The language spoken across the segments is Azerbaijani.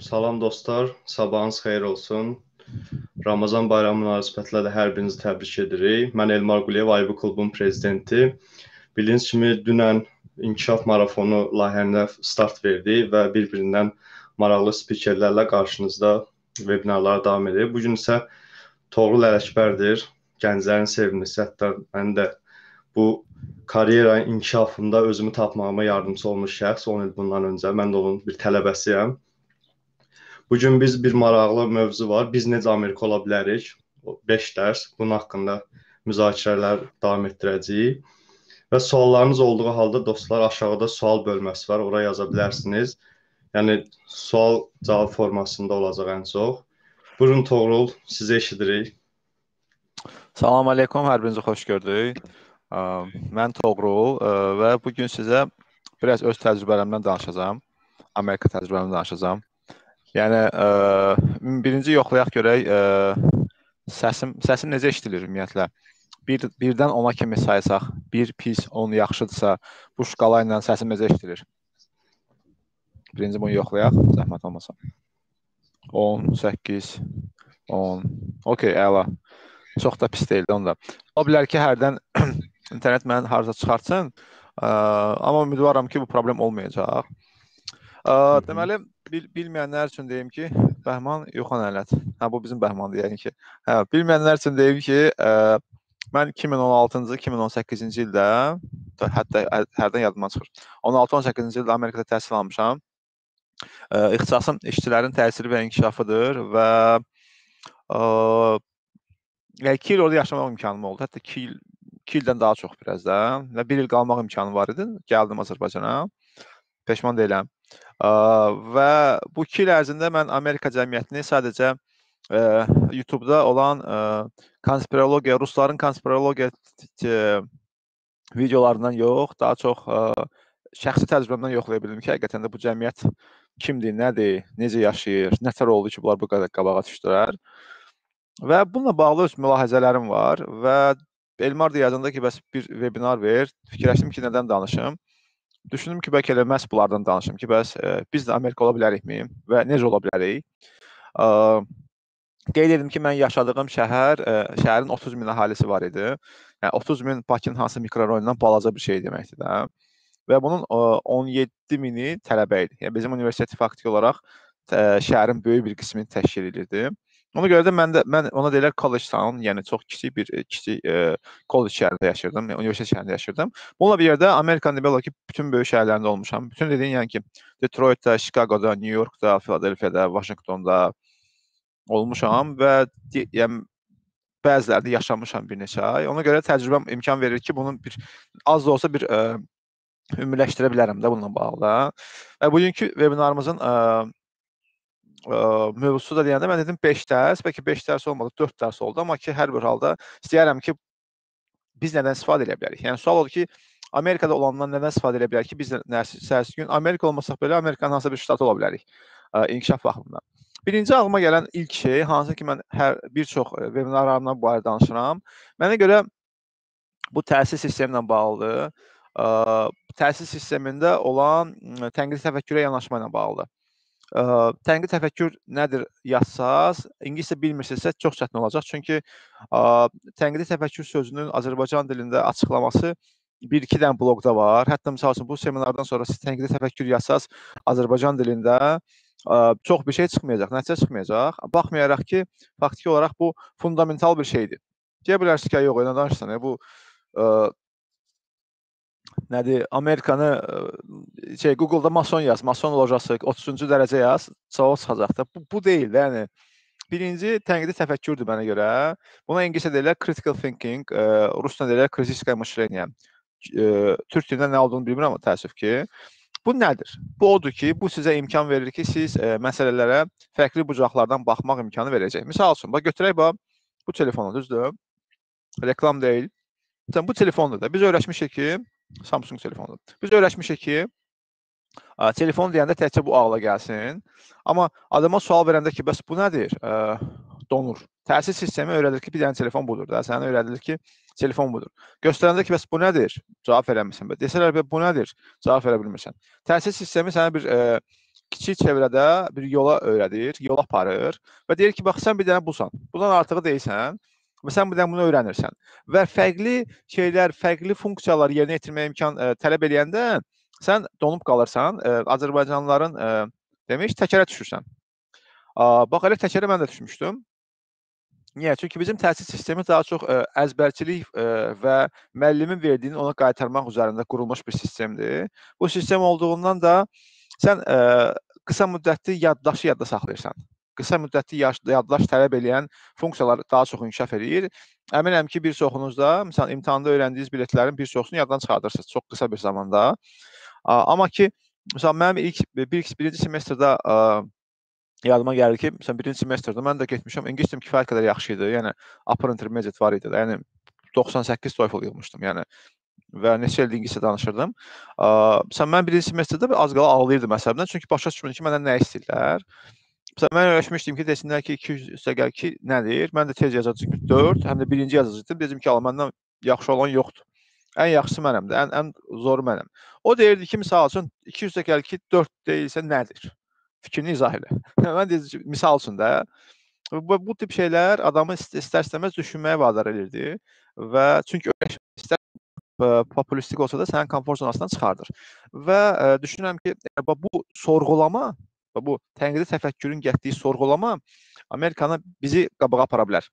Salam dostlar, sabahınız xeyir olsun. Ramazan bayramı münasibətilə də hər birinizi təbrik edirik. Mən Elmar Quliyev, Aybu klubunun prezidenti. Bildiyiniz kimi dünən inkişaf marafonu layihəsinə start verdi və bir-birindən maraqlı spikerlərlə qarşınızda vebinarlara davam edir. Bu gün isə Toğrul Ələkbərdir, gənclərin sevimlisi, hətta mən də bu karyera inkişafında özümü tapmağıma yardımçı olmuş şəxs 10 il bundan öncə. Mən də onun bir tələbəsiyəm. Bu gün biz bir maraqlı mövzu var. Biz necə Amerika ola bilərik? 5 dərs. Bunun haqqında müzakirələr davam etdirəcəyik. Və suallarınız olduğu halda dostlar aşağıda sual bölməsi var. Ora yaza bilərsiniz. Yəni sual cavab formasında olacaq ən çox. Buyurun Toğrul, sizi eşidirik. Salam aleykum, hər birinizi xoş gördük. Mən Toğrul və bu gün sizə biraz öz təcrübələrimdən danışacağam. Amerika təcrübəmdən danışacağam. Yəni birinci yoxlayaq görək səsim səsim necə eşidilir ümumiyyətlə. 1 birdən 10-a kimi saysaq, 1 pis, 10 yaxşıdırsa, bu şkala ilə səsim necə eşidilir? Birinci bunu yoxlayaq, zəhmət olmasa. 10, 8, 10. Okay, əla. Çox da pis deyildi onda. Ola bilər ki, hərdən internet məni harca çıxartsın. Ə, amma ümidvaram ki, bu problem olmayacaq. Deməli, bil bilməyənlər üçün deyim ki, Bəhman Yoxan Ələt. Hə, bu bizim Bəhmandır, yəni ki. Hə, bilməyənlər üçün deyim ki, ə, mən 2016-cı, 2018-ci ildə hətta hərdən yadımdan çıxır. 16-18-ci ildə Amerikada təhsil almışam. Ə, ixtisasım işçilərin təsiri və inkişafıdır və ə, yəni 2 il orada yaşamaq imkanım oldu. Hətta 2 il 2 ildən daha çox biraz da və 1 il qalmaq imkanı var idi. Gəldim Azərbaycana. Peşman deyiləm. Və bu 2 il ərzində mən Amerika cəmiyyətini sadəcə ə, YouTube-da olan ə, konspirologiya, rusların konspirologiya videolarından yox, daha çox ə, şəxsi təcrübəmdən yoxlaya bildim ki, həqiqətən də bu cəmiyyət kimdir, nədir, necə yaşayır, nətər oldu ki, bunlar bu qədər qabağa düşdülər. Və bununla bağlı öz mülahizələrim var və Elmar da yazanda ki, bəs bir webinar ver. Fikirləşdim ki, nədən danışım? Düşündüm ki, bəlkə elə məhz bunlardan danışım ki, bəs ə, e, biz də Amerika ola bilərikmi və necə ola bilərik? Ə, qeyd edim ki, mən yaşadığım şəhər, ə, e, şəhərin 30 min əhalisi var idi. Yəni 30 min Bakının hansı mikrorayonundan balaca bir şey deməkdir də. Və bunun ə, 17 mini tələbə idi. Yəni bizim universitet faktiki olaraq ə, şəhərin böyük bir qismini təşkil edirdi. Ona görə də mən də mən ona deyirlər college town, yəni çox kiçik bir e, kiçik e, college şəhərində yaşayırdım, yəni universitet şəhərində yaşayırdım. Bununla bir yerdə Amerikanın demək olar ki, bütün böyük şəhərlərində olmuşam. Bütün dediyin yəni ki, Detroitdə, Chicagoda, New Yorkda, Filadelfiyada, Washingtonda olmuşam və yəni bəzilərdə yaşamışam bir neçə ay. Ona görə təcrübəm imkan verir ki, bunun bir az da olsa bir ə, e, ümumiləşdirə bilərəm də bununla bağlı. Və bugünkü vebinarımızın ə, ə, mövzusu da deyəndə mən dedim 5 dərs, bəlkə 5 dərs olmadı, 4 dərs oldu, amma ki hər bir halda istəyirəm ki biz nədən istifadə edə bilərik. Yəni sual odur ki, Amerikada olandan nədən istifadə edə bilərik ki, biz səhərsi gün Amerika olmasaq belə Amerikanın hansı bir ştatı ola bilərik ə, inkişaf baxımından. Birinci ağlıma gələn ilk şey, hansı ki mən hər bir çox vebinarlarımda bu barədə danışıram. Mənə görə bu təhsil sistemi ilə bağlıdır. Ə, təhsil sistemində olan tənqidi təfəkkürə yanaşma ilə bağlıdır. Ə, tənqid təfəkkür nədir yazsaz, ingiliscə bilmirsinizsə çox çətin olacaq. Çünki ə, tənqidi təfəkkür sözünün Azərbaycan dilində açıqlaması 1-2 dənə bloqda var. Hətta məsəl üçün bu seminardan sonra siz tənqidi təfəkkür yazsaz Azərbaycan dilində ə, çox bir şey çıxmayacaq, nəticə çıxmayacaq. Baxmayaraq ki, faktiki olaraq bu fundamental bir şeydir. Deyə bilərsiniz ki, yox, elə danışsan, bu ə, nədir? Amerikanı e, şey Google-da mason yaz, mason lojası 30-cu dərəcə yaz, cavab çıxacaq da. Bu, bu deyil də, yəni Birinci tənqidi təfəkkürdür mənə görə. Buna ingiliscə deyirlər critical thinking, e, rusca deyirlər kritiskaya myślenie. E, Türk dilində nə olduğunu bilmirəm amma təəssüf ki. Bu nədir? Bu odur ki, bu sizə imkan verir ki, siz e, məsələlərə fərqli bucaqlardan baxmaq imkanı verəcək. Məsəl üçün, bax götürək bax bu telefonu, düzdür? Reklam deyil. Məsələn, bu telefondur da. Biz öyrəşmişik ki, Samsung telefonudur. Biz öyrəşmişik ki, telefon deyəndə təkcə bu ağla gəlsin. Amma adama sual verəndə ki, bəs bu nədir? Ə, donur. Təhsil sistemi öyrədir ki, bir dənə telefon budur da. Sənə öyrədilir ki, telefon budur. Göstərəndə ki, bəs bu nədir? Cavab verə bilmirsən. Desələr bu nədir? Cavab verə bilmirsən. Təhsil sistemi sənə bir ə, kiçik çevrədə bir yola öyrədir, yola aparır və deyir ki, bax sən bir dənə busan. Bundan artığı deyilsən və sən bir dənə bunu öyrənirsən. Və fərqli şeylər, fərqli funksiyalar yerinə yetirməyə imkan ə, tələb eləyəndə sən donub qalırsan. Ə, Azərbaycanlıların ə, demək təkərə düşürsən. Ə, bax elə təkərə mən də düşmüşdüm. Niyə? Çünki bizim təhsil sistemi daha çox ə, əzbərçilik ə, və müəllimin verdiyini ona qaytarmaq üzərində qurulmuş bir sistemdir. Bu sistem olduğundan da sən ə, qısa müddətli yaddaşı yadda saxlayırsan. Qısa müddətli yaddaş tələb eləyən funksiyalar daha çox inkişaf eləyir. Əminəm ki, bir çoxunuz da, məsələn, imtahanda öyrəndiyiniz biletlərin bir çoxunu yaddan çıxardırsınız çox qısa bir zamanda. Amma ki, məsələn, mənim ilk bir birinci semestrdə yadıma gəlir ki, məsələn birinci semestrdə mən də getmişəm, ingilis dilim kifayət qədər yaxşı idi. Yəni upper intermediate var idi. Yəni 98 TOEFL yığmışdım. Yəni və neçə ildir ingiliscə danışırdım. Məsələn mən birinci semestrdə az qala ağlayırdım əsəbdən, çünki başa düşmürdüm ki, məndən nə istəyirlər. Mən öyrəşmişdim ki, desinlər ki, 200 üstəgəl 2 nədir? Mən də tez yazacaqdım 4, həm də birinci yazacaqdım. Dedim ki, məndən yaxşı olan yoxdur. Ən yaxşısı mənəm də, ən ən zoru mənəm. O deyirdi ki, məsəl üçün 200 üstəgəl 2 4 deyilsə nədir? fikrini izah elə. Mən deyəcəm misal üçün də bu, bu tip şeylər adamı istər-istəməz düşünməyə vadar edirdi və çünki istər populistik olsa da sənin komfort zonasından çıxardır. Və ə, düşünürəm ki, bu sorğulama və bu tənqidi təfəkkürün getdiyi sorğulama Amerikanı bizi qabağa apara bilər.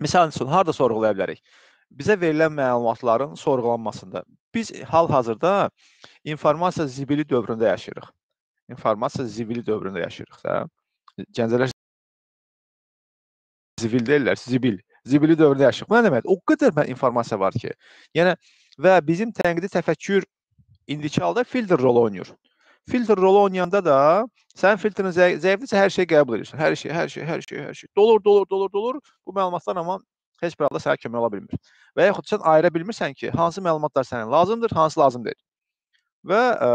Məsəl üçün harda sorğulaya bilərik? Bizə verilən məlumatların sorğulanmasında. Biz hal-hazırda informasiya zibili dövründə yaşayırıq informasiya zivili dövründə yaşayırıq da. Gəncələr zivil deyirlər, zibil. Zibili dövründə yaşayırıq. Nə demək? O qədər informasiya var ki. Yəni və bizim tənqidi təfəkkür indiki halda filtr rolu oynayır. Filtr rolu oynayanda da sən filtrin zəifdirsə hər şeyi qəbul edirsən. Hər şey, hər şey, hər şey, hər şey. Dolur, dolur, dolur, dolur. Bu məlumatlar amma heç bir halda sənə kömək ola bilmir. Və yaxud sən ayıra bilmirsən ki, hansı məlumatlar sənə lazımdır, hansı lazım deyil. Və ə,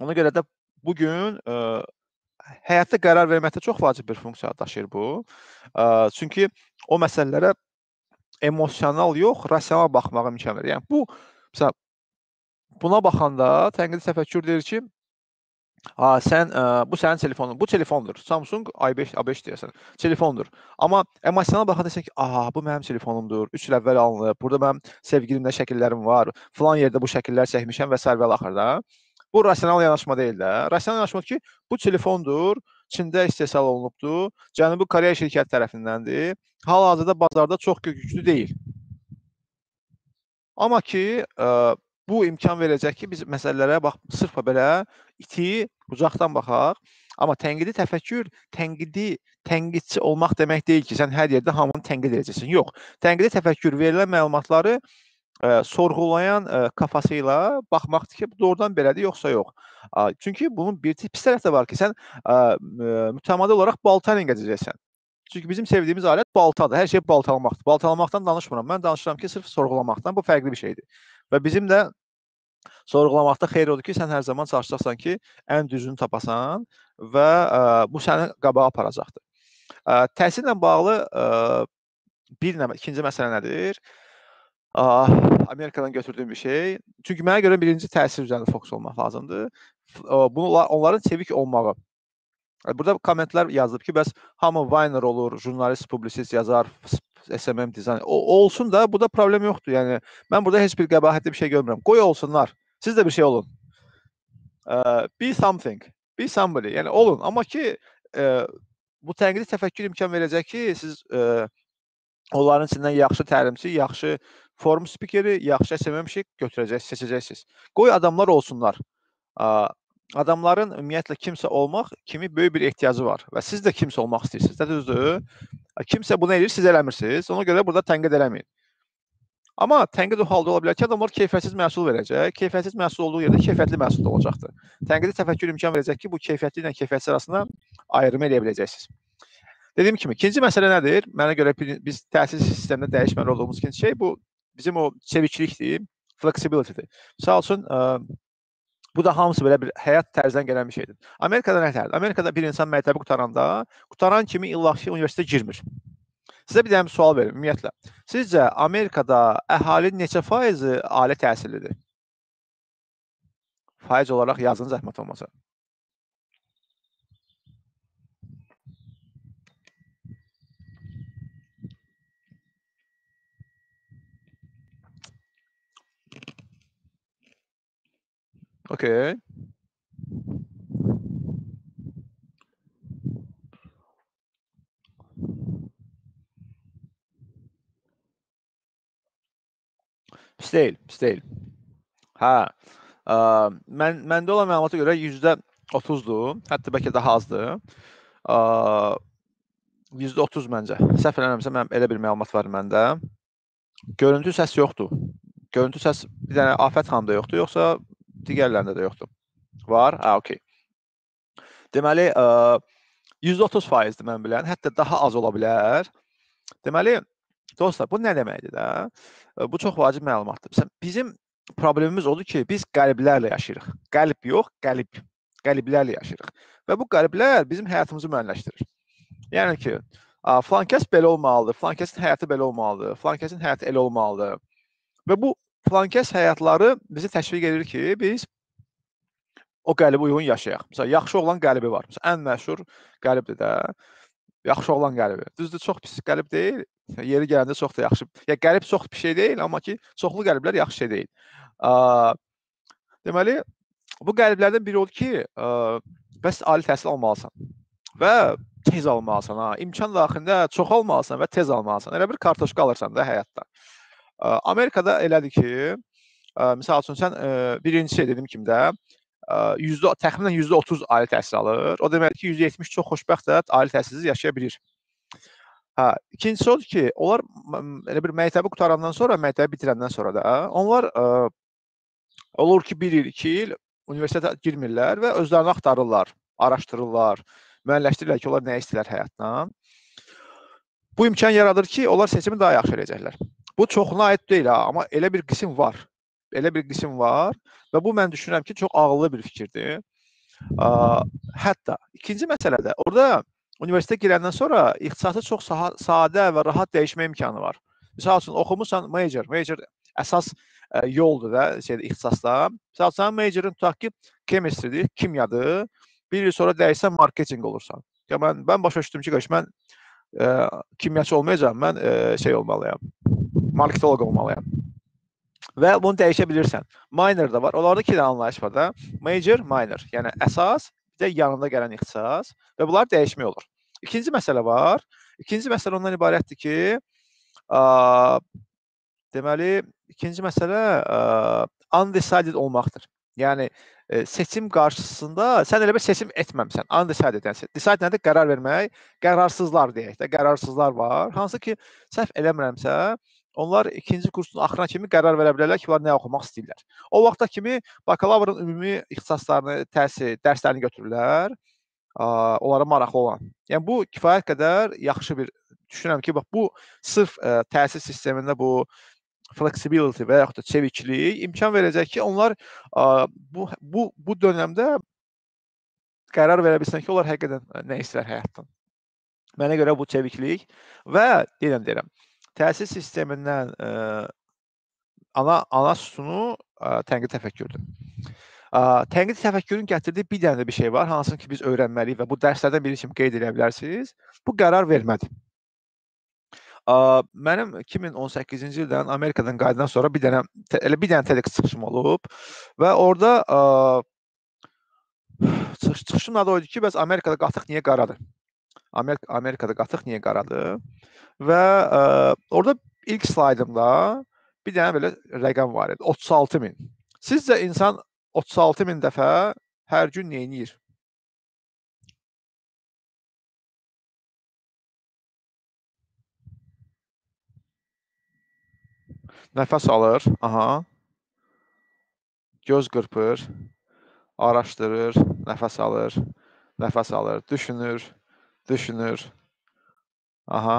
Ona görə də bu gün ə, həyatda qərar verməkdə çox vacib bir funksiya daşıyır bu. Ə, çünki o məsələlərə emosional yox, rasional baxmağa imkan verir. Yəni bu məsələn buna baxanda tənqidi təfəkkür deyir ki, A, sən ə, bu sənin telefonun. Bu telefondur. Samsung i5 A5 deyəsən. Telefondur. Amma emosional baxanda desən ki, "Aha, bu mənim telefonumdur. 3 il əvvəl alınıb. Burada mənim sevgilimlə şəkillərim var. Falan yerdə bu şəkillər çəkmişəm və s. və axırda." Bu rasional yanaşma deyil də. Rasional yanaşma ki, bu telefondur, Çində istehsal olunubdur, Cənubi Koreya şirkəti tərəfindəndir. Hal-hazırda bazarda çox güclü deyil. Amma ki, ə, bu imkan verəcək ki, biz məsələlərə bax sırf belə iti bucaqdan baxaq. Amma tənqidi təfəkkür, tənqidi tənqidçi olmaq demək deyil ki, sən hər yerdə hamını tənqid edəcəksən. Yox. Tənqidi təfəkkür verilən məlumatları ə, sorğulayan ə, kafası ilə baxmaqdır ki, bu doğrudan belədir yoxsa yox. Ə, çünki bunun bir pis tərəfi də var ki, sən ə, mütəmadi olaraq balta ilə gəzəcəksən. Çünki bizim sevdiyimiz alət baltadır. Hər şey baltalamaqdır. Baltalamaqdan danışmıram. Mən danışıram ki, sırf sorğulamaqdan bu fərqli bir şeydir. Və bizim də sorğulamaqda xeyir odur ki, sən hər zaman çalışacaqsan ki, ən düzünü tapasan və ə, bu səni qabağa aparacaqdır. Ə, təhsillə bağlı ə, bir nə, ikinci məsələ nədir? Amerikadan götürdüyüm bir şey. Çünki mənə görə birinci təsir üzərində fokus olmaq lazımdır. Bunu onların çevik olmağı. Burada kommentlər yazılıb ki, bəs hamı Viner olur, jurnalist, publisist, yazar, SMM dizayn. O olsun da, burada problem yoxdur. Yəni mən burada heç bir qəbahətli bir şey görmürəm. Qoy olsunlar. Siz də bir şey olun. Uh, be something. Be somebody. Yəni olun. Amma ki, uh, bu tənqidi təfəkkür imkan verəcək ki, siz uh, onların içindən yaxşı təlimçi, yaxşı forum spikeri, yaxşı SMM şey götürəcəksiniz, seçəcəksiniz. Qoy adamlar olsunlar. Adamların ümumiyyətlə kimsə olmaq kimi böyük bir ehtiyacı var və siz də kimsə olmaq istəyirsiniz. Də düzdür? Kimsə bunu edir, siz eləmirsiniz. Ona görə burada tənqid eləməyin. Amma tənqid o halda ola bilər ki, adamlar keyfiyyətsiz məhsul verəcək. Keyfiyyətsiz məhsul olduğu yerdə keyfiyyətli məhsul da olacaqdır. Tənqidi təfəkkür imkan verəcək ki, bu keyfiyyətli ilə keyfiyyətsiz arasında ayrımı eləyə biləcəksiniz. Dediyim kimi, ikinci məsələ nədir? Mənə görə biz təhsil sistemində dəyişməli olduğumuz ikinci şey bu bizim o çeviklikdir, flexibilitydir. Misal üçün, bu da hamısı belə bir həyat tərzindən gələn bir şeydir. Amerikada nə tərdir? Amerikada bir insan məktəbi qutaranda, qutaran kimi illahı universitetə girmir. Sizə bir dənə bir sual verim ümumiyyətlə. Sizcə Amerikada əhalinin neçə faizi ali təhsillidir? Faiz olaraq yazın zəhmət olmasa. Okay. Pis deyil, pis deyil. Hə. Ə, mən məndə olan məlumata görə %30-dur, hətta bəlkə daha azdır. Ə, %30 məncə. Səhv eləmirəmsə mənim elə bir məlumat var məndə. Görüntü səs yoxdur. Görüntü səs bir dənə Afət xanımda yoxdur, yoxsa digərlərində də yoxdur. Var? Hə, okey. Deməli, ə, 130%dir mən bilən, hətta daha az ola bilər. Deməli, dostlar, bu nə deməkdir də? Bu çox vacib məlumatdır. Məsələn, bizim problemimiz odur ki, biz qəliblərlə yaşayırıq. Qəlib yox, qəlib. Qəliblərlə yaşayırıq. Və bu qəliblər bizim həyatımızı müəyyənləşdirir. Yəni ki, falan kəs belə olmalıdır, falan kəsin həyatı belə olmalıdır, falan kəsin həyatı elə olmalıdır. Və bu falan kəs həyatları bizi təşviq edir ki, biz o qəlibə uyğun yaşayaq. Məsələn, yaxşı olan qəlibi var. Məsələn, ən məşhur qəlibdir də. Yaxşı olan qəlibi. Düzdür, çox pis qəlib deyil. Yeri gələndə çox da yaxşı. Ya qəlib çox bir şey deyil, amma ki, çoxlu qəliblər yaxşı şey deyil. Deməli, bu qəliblərdən biri odur ki, bəs ali təhsil almalısan və tez almalısan ha. İmkan daxilində çox almalısan və tez almalısan. Elə bir kartoşka alırsan da həyatda. Amerikada elədir ki, məsəl üçün sən birinci şey dedim kimi də yüzdə təxminən %30 ali təhsil alır. O deməkdir ki, %70 çox xoşbəxt də ali təhsilsiz yaşaya bilir. Hə, ikincisi odur ki, onlar elə bir məktəbi qutarandan sonra, məktəbi bitirəndən sonra da onlar ə, olur ki, 1 il, 2 il universitetə girmirlər və özlərini axtarırlar, araşdırırlar, müəyyənləşdirirlər ki, onlar nə istəyirlər həyatdan. Bu imkan yaradır ki, onlar seçimi daha yaxşı edəcəklər. Bu çoxuna aid deyil ha, amma elə bir qism var. Elə bir qism var və bu mən düşünürəm ki, çox ağıllı bir fikirdir. Ə, hətta ikinci məsələ də orada universitetə girəndən sonra ixtisası çox sadə və rahat dəyişmə imkanı var. Məsəl üçün oxumusan major, major əsas ə, yoldur da şeydə ixtisasda. Məsəl üçün majorun tutaq ki, chemistry-dir, kimyadır. Bir il sonra dəyişsən marketinq olursan. Ya mən mən başa düşdüm ki, qaş mən ə, kimyaçı olmayacağam, mən ə, şey olmalıyam. Marketoloq olmalıyam. Və bunu dəyişə bilirsən. Minor da var. Onlarda iki dənə anlayış var da. Major, minor. Yəni əsas, bir də yanında gələn ixtisas və bunlar dəyişmək olur. İkinci məsələ var. İkinci məsələ ondan ibarətdir ki, ə, deməli, ikinci məsələ ə, undecided olmaqdır. Yəni ə, seçim qarşısında sən elə bir seçim etməmisən. Undecided yəni decide nədir? Qərar vermək. Qərarsızlar deyək də, qərarsızlar var. Hansı ki, səhv eləmirəmsə, onlar ikinci kursun axırına kimi qərar verə bilərlər ki, onlar nə oxumaq istəyirlər. O vaxta kimi bakalavrın ümumi ixtisaslarını, təhsil, dərslərini götürürlər onlara maraqlı olan. Yəni bu kifayət qədər yaxşı bir düşünürəm ki, bax bu sırf ə, təhsil sistemində bu flexibility və yaxud da çeviklik imkan verəcək ki, onlar ə, bu bu bu dövrdə qərar verə bilsinlər ki, onlar həqiqətən nə istəyirlər həyatdan. Mənə görə bu çeviklik və deyirəm deyirəm, təhsil sistemindən ə, ana ana sütunu ə, tənqid təfəkkürdür. Tənqid təfəkkürün gətirdiyi bir dənə də bir şey var, hansını ki biz öyrənməliyik və bu dərslərdən biri kimi qeyd edə bilərsiniz. Bu qərar vermədir. Mənim 2018-ci ildən Amerikadan qayıdandan sonra bir dənə elə bir dənə TEDx çıxışım olub və orada çıxış çıxışım adı o idi ki, bəs Amerikada qatıq niyə qaradır? Amerika Amerikada qatıq niyə qaradır? Və ə, orada ilk slaydımda bir dənə belə rəqəm var idi. 36 min. Sizcə insan 36 min dəfə hər gün neyniyir? Nəfəs alır, aha. Göz qırpır, araşdırır, nəfəs alır, nəfəs alır, düşünür, düşünür. Aha.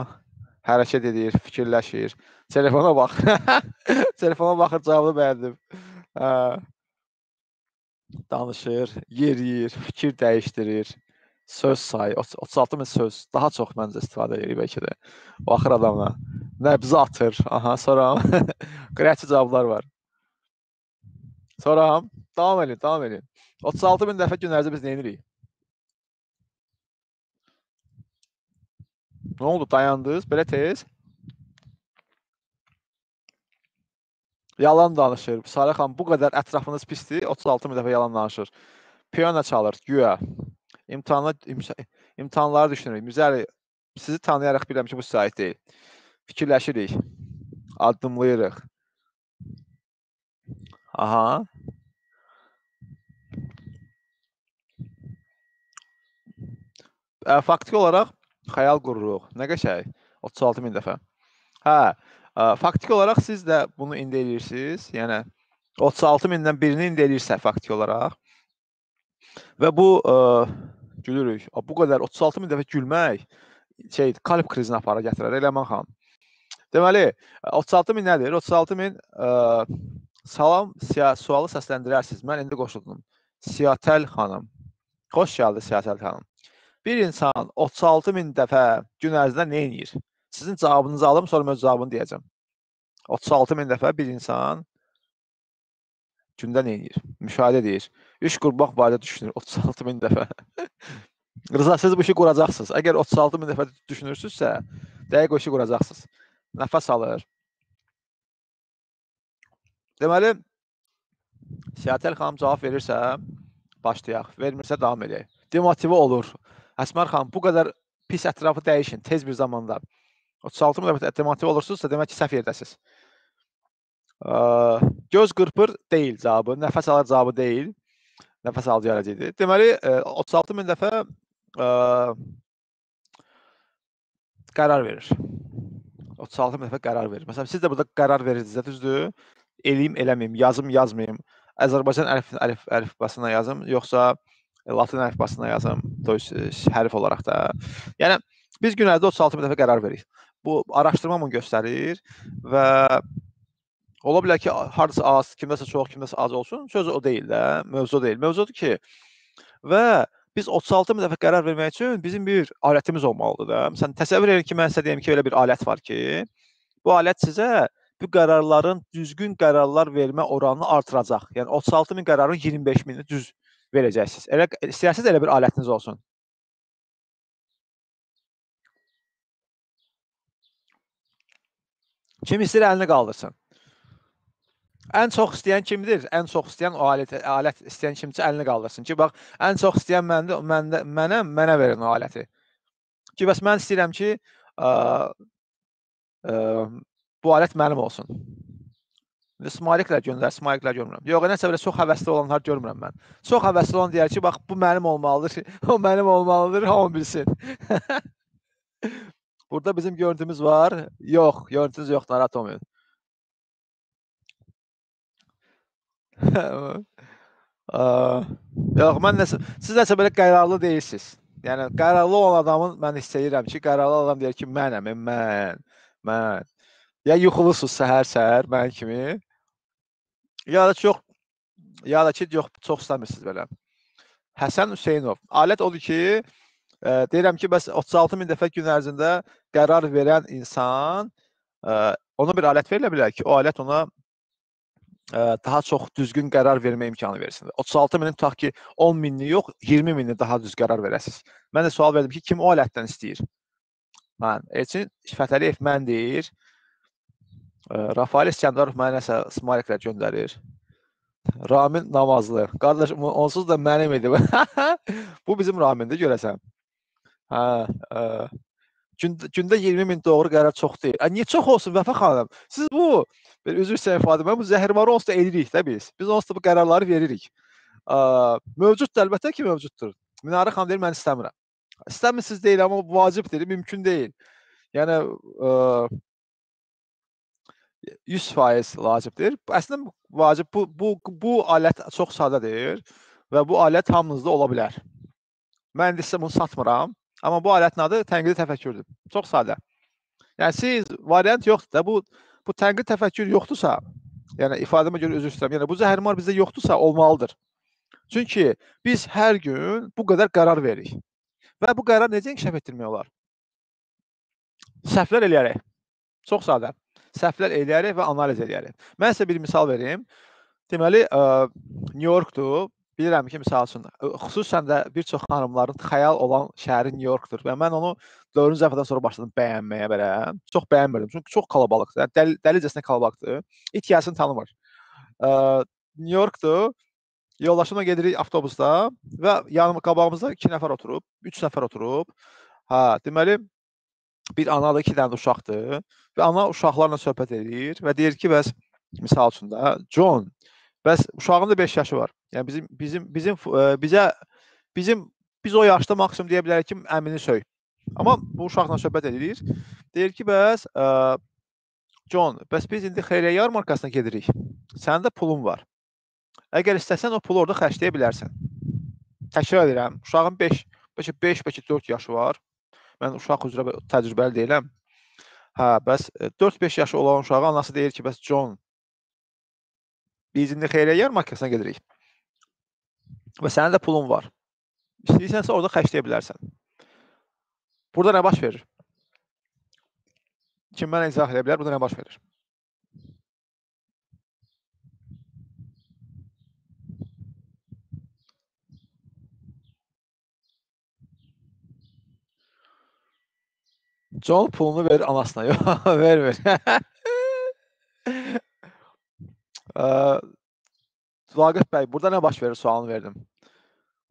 Hərəkət edir, fikirləşir. Telefona bax. Telefona baxır, cavabı bəyəndim. Hə danışır, yeriyir, fikir dəyişdirir, söz sayı, 36 min söz, daha çox məncə istifadə edir bəlkə də. Baxır adamla, nəbzi atır, aha, sonra kreativ cavablar var. Sonra davam edin, davam edin. 36 min dəfə gün ərzində biz nə edirik? Nə oldu, dayandınız belə tez? Yalan danışır. Sarı xan bu qədər ətrafınız pisdir, 36 min dəfə yalan danışır. Piyano çalır, güya. İmtahana imtahanları düşünürük. Müzəri sizi tanıyaraq bilirəm ki, bu sayt deyil. Fikirləşirik. Addımlayırıq. Aha. Ə, faktiki olaraq xəyal qururuq. Nə qəşəng. 36 min dəfə. Hə, ə, faktiki olaraq siz də bunu indi eləyirsiniz. Yəni 36 mindən birini indi eləyirsə faktiki olaraq. Və bu ə, gülürük. Bu qədər 36 min dəfə gülmək şey kalp krizinə aparır gətirər Eləman xan. Deməli, 36 min nədir? 36 min ə, salam, siya, sualı səsləndirərsiniz. Mən indi qoşuldum. Siyatəl xanım. Xoş gəldi Siyatəl xanım. Bir insan 36 min dəfə gün ərzində nə edir? Sizin cavabınızı alım, sonra öz cavabını deyəcəm. 36 min dəfə bir insan gündə nə edir? Müşahidə edir. Üç qurbaq barədə düşünür 36 min dəfə. Rıza siz bu işi quracaqsınız. Əgər 36 min dəfə düşünürsünüzsə, dəqiq o işi quracaqsınız. Nəfəs alır. Deməli, Siyatəl xanım cavab verirsə, başlayaq. Vermirsə davam edək. Demotivə olur. Əsmər xanım, bu qədər pis ətrafı dəyişin tez bir zamanda. 36 min motiv olursunuzsa, demək ki, səhv yerdəsiz. Göz qırpır deyil cavabı, nəfəs alır cavabı deyil. Nəfəs alıcı aracıdır. Deməli, 36 min dəfə ə, qərar verir. 36 min dəfə qərar verir. Məsələn, siz də burada qərar verirsiniz, düzdür? Eləyim, eləməyim, yazım, yazmayım. Azərbaycan əlif əlif əlifbasına yazım, yoxsa latın əlifbasına yazım, hərf olaraq da. Yəni biz gün ərzində 36 min dəfə qərar veririk. Bu araşdırma bunu göstərir və ola bilər ki, hardasa az, kimdəsə çox, kimdəsə az olsun. Söz o deyil də, mövzu deyil. Mövzudur ki, və biz 36 min dəfə qərar vermək üçün bizim bir alətimiz olmalıdır da. Məsələn, təsəvvür edin ki, mən sizə deyim ki, elə bir alət var ki, bu alət sizə bu qərarların düzgün qərarlar vermə oranını artıracaq. Yəni 36 min qərarın 25 mini düz verəcəksiniz. Elə istəyirsiniz elə bir alətiniz olsun. Kim istəyir əlini qaldırsın. Ən çox istəyən kimdir? Ən çox istəyən o alət, alət istəyən kimsə əlini qaldırsın ki, bax, ən çox istəyən məndir, məndə, mənə, mənə verin o aləti. Ki, bəs mən istəyirəm ki, ə, ə, bu alət mənim olsun. Smayliklər göndər, smayliklər görmürəm. Yox, nəsə belə çox həvəsli olanlar görmürəm mən. Çox həvəsli olan deyər ki, bax bu mənim olmalıdır, o mənim olmalıdır, hamı bilsin. Burada bizim görüntümüz var. Yox, görüntünüz yox, narahat olmayın. Yox, mən nəsə siz nəsə belə qərarlı deyilsiniz. Yəni qərarlı olan adamın mən istəyirəm ki, qərarlı adam deyir ki, mənəm, mən, mən. Ya yuxulusunuz səhər-səhər mənim kimi. Ya da çox ya da ki, yox, çox istəmirsiniz belə. Həsən Hüseynov. Alət odur ki, e, deyirəm ki, bəs 36 min dəfə gün ərzində qərar verən insan e, ona bir alət verilə bilər ki, o alət ona e, daha çox düzgün qərar vermə imkanı versin. 36 minin tutaq ki, 10 minini yox, 20 minini daha düz qərar verəsiniz. Mən də sual verdim ki, kim o alətdən istəyir? Mən. Elçin Fətəliyev mən deyir. Rafael İskandarov mənə nəsə smayliklər göndərir. Ramin Namazlı. Qardaş, onsuz da mənim idi. Bu bizim Ramindir görəsən. Hə, ə, gündə, gündə 20 min doğru qərar çox deyil. Ə, niyə çox olsun Vəfa xanım? Siz bu bir üzr istəyirəm ifadə mən bu zəhərmarı onsuz da edirik də biz. Biz onsuz da bu qərarları veririk. Ə, mövcuddur əlbəttə ki, mövcuddur. Minarə xanım deyir mən istəmirəm. İstəmirsiniz deyil, amma vacibdir, mümkün deyil. Yəni ə, 100% vacibdir. Əslində vacib bu bu bu alət çox sadədir və bu alət hamınızda ola bilər. Mən də sizə bunu satmıram, amma bu alətin adı tənqidi təfəkkürdür. Çox sadə. Yəni siz variant yoxdur da bu bu tənqid təfəkkür yoxdursa, yəni ifadəmə görə üzr istəyirəm. Yəni bu zəhərmar bizdə yoxdursa olmalıdır. Çünki biz hər gün bu qədər qərar veririk. Və bu qərar necə inkişaf etdirmək olar? Səhvlər eləyərək. Çox sadə səhvlər eləyərək və analiz eləyərək. Mən sizə bir misal verim. Deməli, New Yorkdur. bilirəm ki, məsəl üçün, xüsusən də bir çox xanımların xəyal olan şəhəri Nyu-Yorkdur və mən onu 4-cü dəfədən sonra başladım bəyənməyə belə. Çox bəyənmirdim çünki çox kalabalıqdır. Yəni dəli, dəlicəsinə kalabalıqdır. İt yəsini tanımır. Nyu-Yorkdur. Yoldaşımla gedirik avtobusda və yanıma qabağımızda 2 nəfər oturub, 3 nəfər oturub. Hə, deməli bir anadır, 2 dənə uşaqdır və ana uşaqlarla söhbət edir və deyir ki, bəs misal üçün də John, bəs uşağın da 5 yaşı var. Yəni bizim bizim bizim bizə bizim biz o yaşda maksimum deyə bilərik ki, əmini söy. Amma bu uşaqla söhbət edirik. Deyir ki, bəs ə, John, bəs biz indi xeyriyyə yarmarkasına gedirik. Sənin də pulun var. Əgər istəsən o pulu orada xərcləyə bilərsən. Təkrar edirəm, uşağın 5, bəlkə 5, bəlkə 4 yaşı var. Mən uşaq üzrə təcrübəli deyiləm. Hə, bəs 4-5 yaşı olan uşağa anası deyir ki, bəs John, biz indi xeyriyyə yarmarkasına gedirik. Və sənin də pulun var. İstəyirsənsə orada xərcləyə bilərsən. Burada nə baş verir? Kim mənə izah edə bilər? Burada nə baş verir? John pulunu verir anasına. Yox, vermir. Vaqif bəy, burada nə baş verir sualını verdim.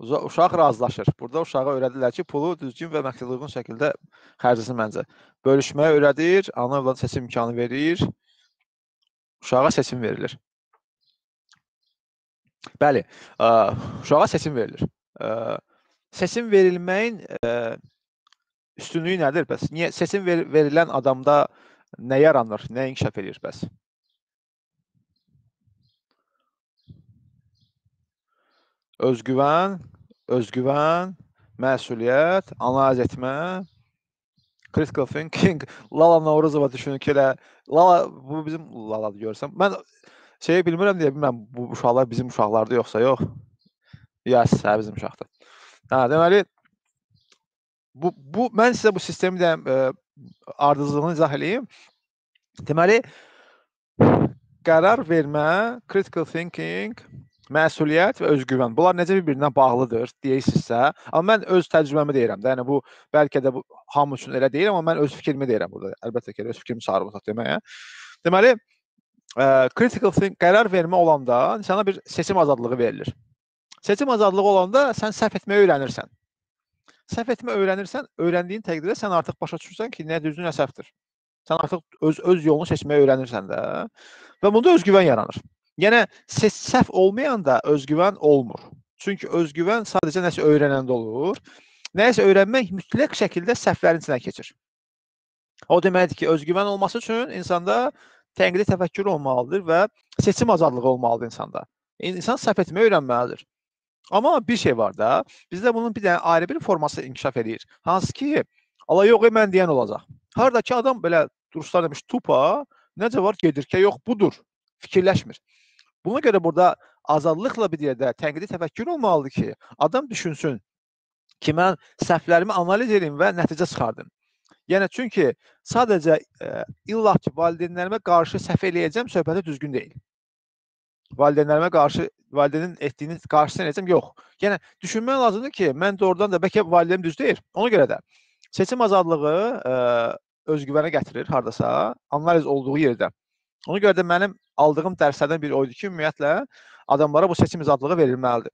Uşaq razılaşır. Burada uşağa öyrədirlər ki, pulu düzgün və məqsədəuyğun şəkildə xərcləsin məncə. Bölüşməyi öyrədir, ana övlad seçim imkanı verir. Uşağa seçim verilir. Bəli, ə, uşağa seçim verilir. Ə, seçim verilməyin ə, üstünlüyü nədir bəs? Niyə seçim ver verilən adamda nə yaranır, nə inkişaf edir bəs? özgüvən, özgüvən, məsuliyyət, analiz etmə, critical thinking. Lala Novruzova düşünür ki, elə Lala bu bizim Laladır görsən. Mən şeyi bilmirəm deyə bilmirəm bu uşaqlar bizim uşaqlardır yoxsa yox. Yes, hə bizim uşaqdır. Hə, deməli bu bu mən sizə bu sistemi də ə, ardıcıllığını izah eləyim. Deməli qərar vermə, critical thinking, məsuliyyət və özgüvən. Bunlar necə bir-birinə bağlıdır deyirsinizsə, amma mən öz təcrübəmi deyirəm də. Yəni bu bəlkə də bu hamı üçün elə deyil, amma mən öz fikrimi deyirəm burada. Əlbəttə ki, öz fikrimi çağırıb otaq deməyə. Deməli, ə, critical think qərar vermə olanda insana bir seçim azadlığı verilir. Seçim azadlığı olanda sən səhv etməyi öyrənirsən. Səhv etmə öyrənirsən, öyrəndiyin təqdirdə sən artıq başa düşürsən ki, nə düzdür, nə səhvdir. Sən artıq öz öz yolunu seçməyi öyrənirsən də və bunda özgüvən yaranır. Yəni səhv olmayanda özgüvən olmur. Çünki özgüvən sadəcə nəsə öyrənəndə olur. Nəyisə öyrənmək mütləq şəkildə səhvlərin içindən keçir. O deməkdir ki, özgüvən olması üçün insanda tənqidi təfəkkür olmalıdır və seçim azadlığı olmalıdır insanda. İnsan səhv etməyi öyrənməlidir. Amma bir şey var da, bizdə bunun bir dənə ayrı bir forması inkişaf edir. Hansı ki, ala yox, mən deyən olacaq. Hardakı adam belə duruşlar demiş, tupa, necə var, gedir ki, yox, budur. Fikirləşmir. Buna görə burada azadlıqla bir yerdə tənqidi təfəkkür olmalıdır ki, adam düşünsün ki, mən səhvlərimi analiz edeyim və nəticə çıxardım. Yəni çünki sadəcə e, illah ki, valideynlərimə qarşı səhv eləyəcəm söhbəti düzgün deyil. Valideynlərimə qarşı valideynin etdiyini qarşısına eləyəcəm, yox. Yəni düşünmək lazımdır ki, mən doğrudan da bəlkə valideynim düz deyir. Ona görə də seçim azadlığı e, özgüvənə gətirir hardasa, analiz olduğu yerdə. Ona görə də mənim aldığım dərslərdən biri o idi ki, ümumiyyətlə adamlara bu seçim azadlığı verilməlidir.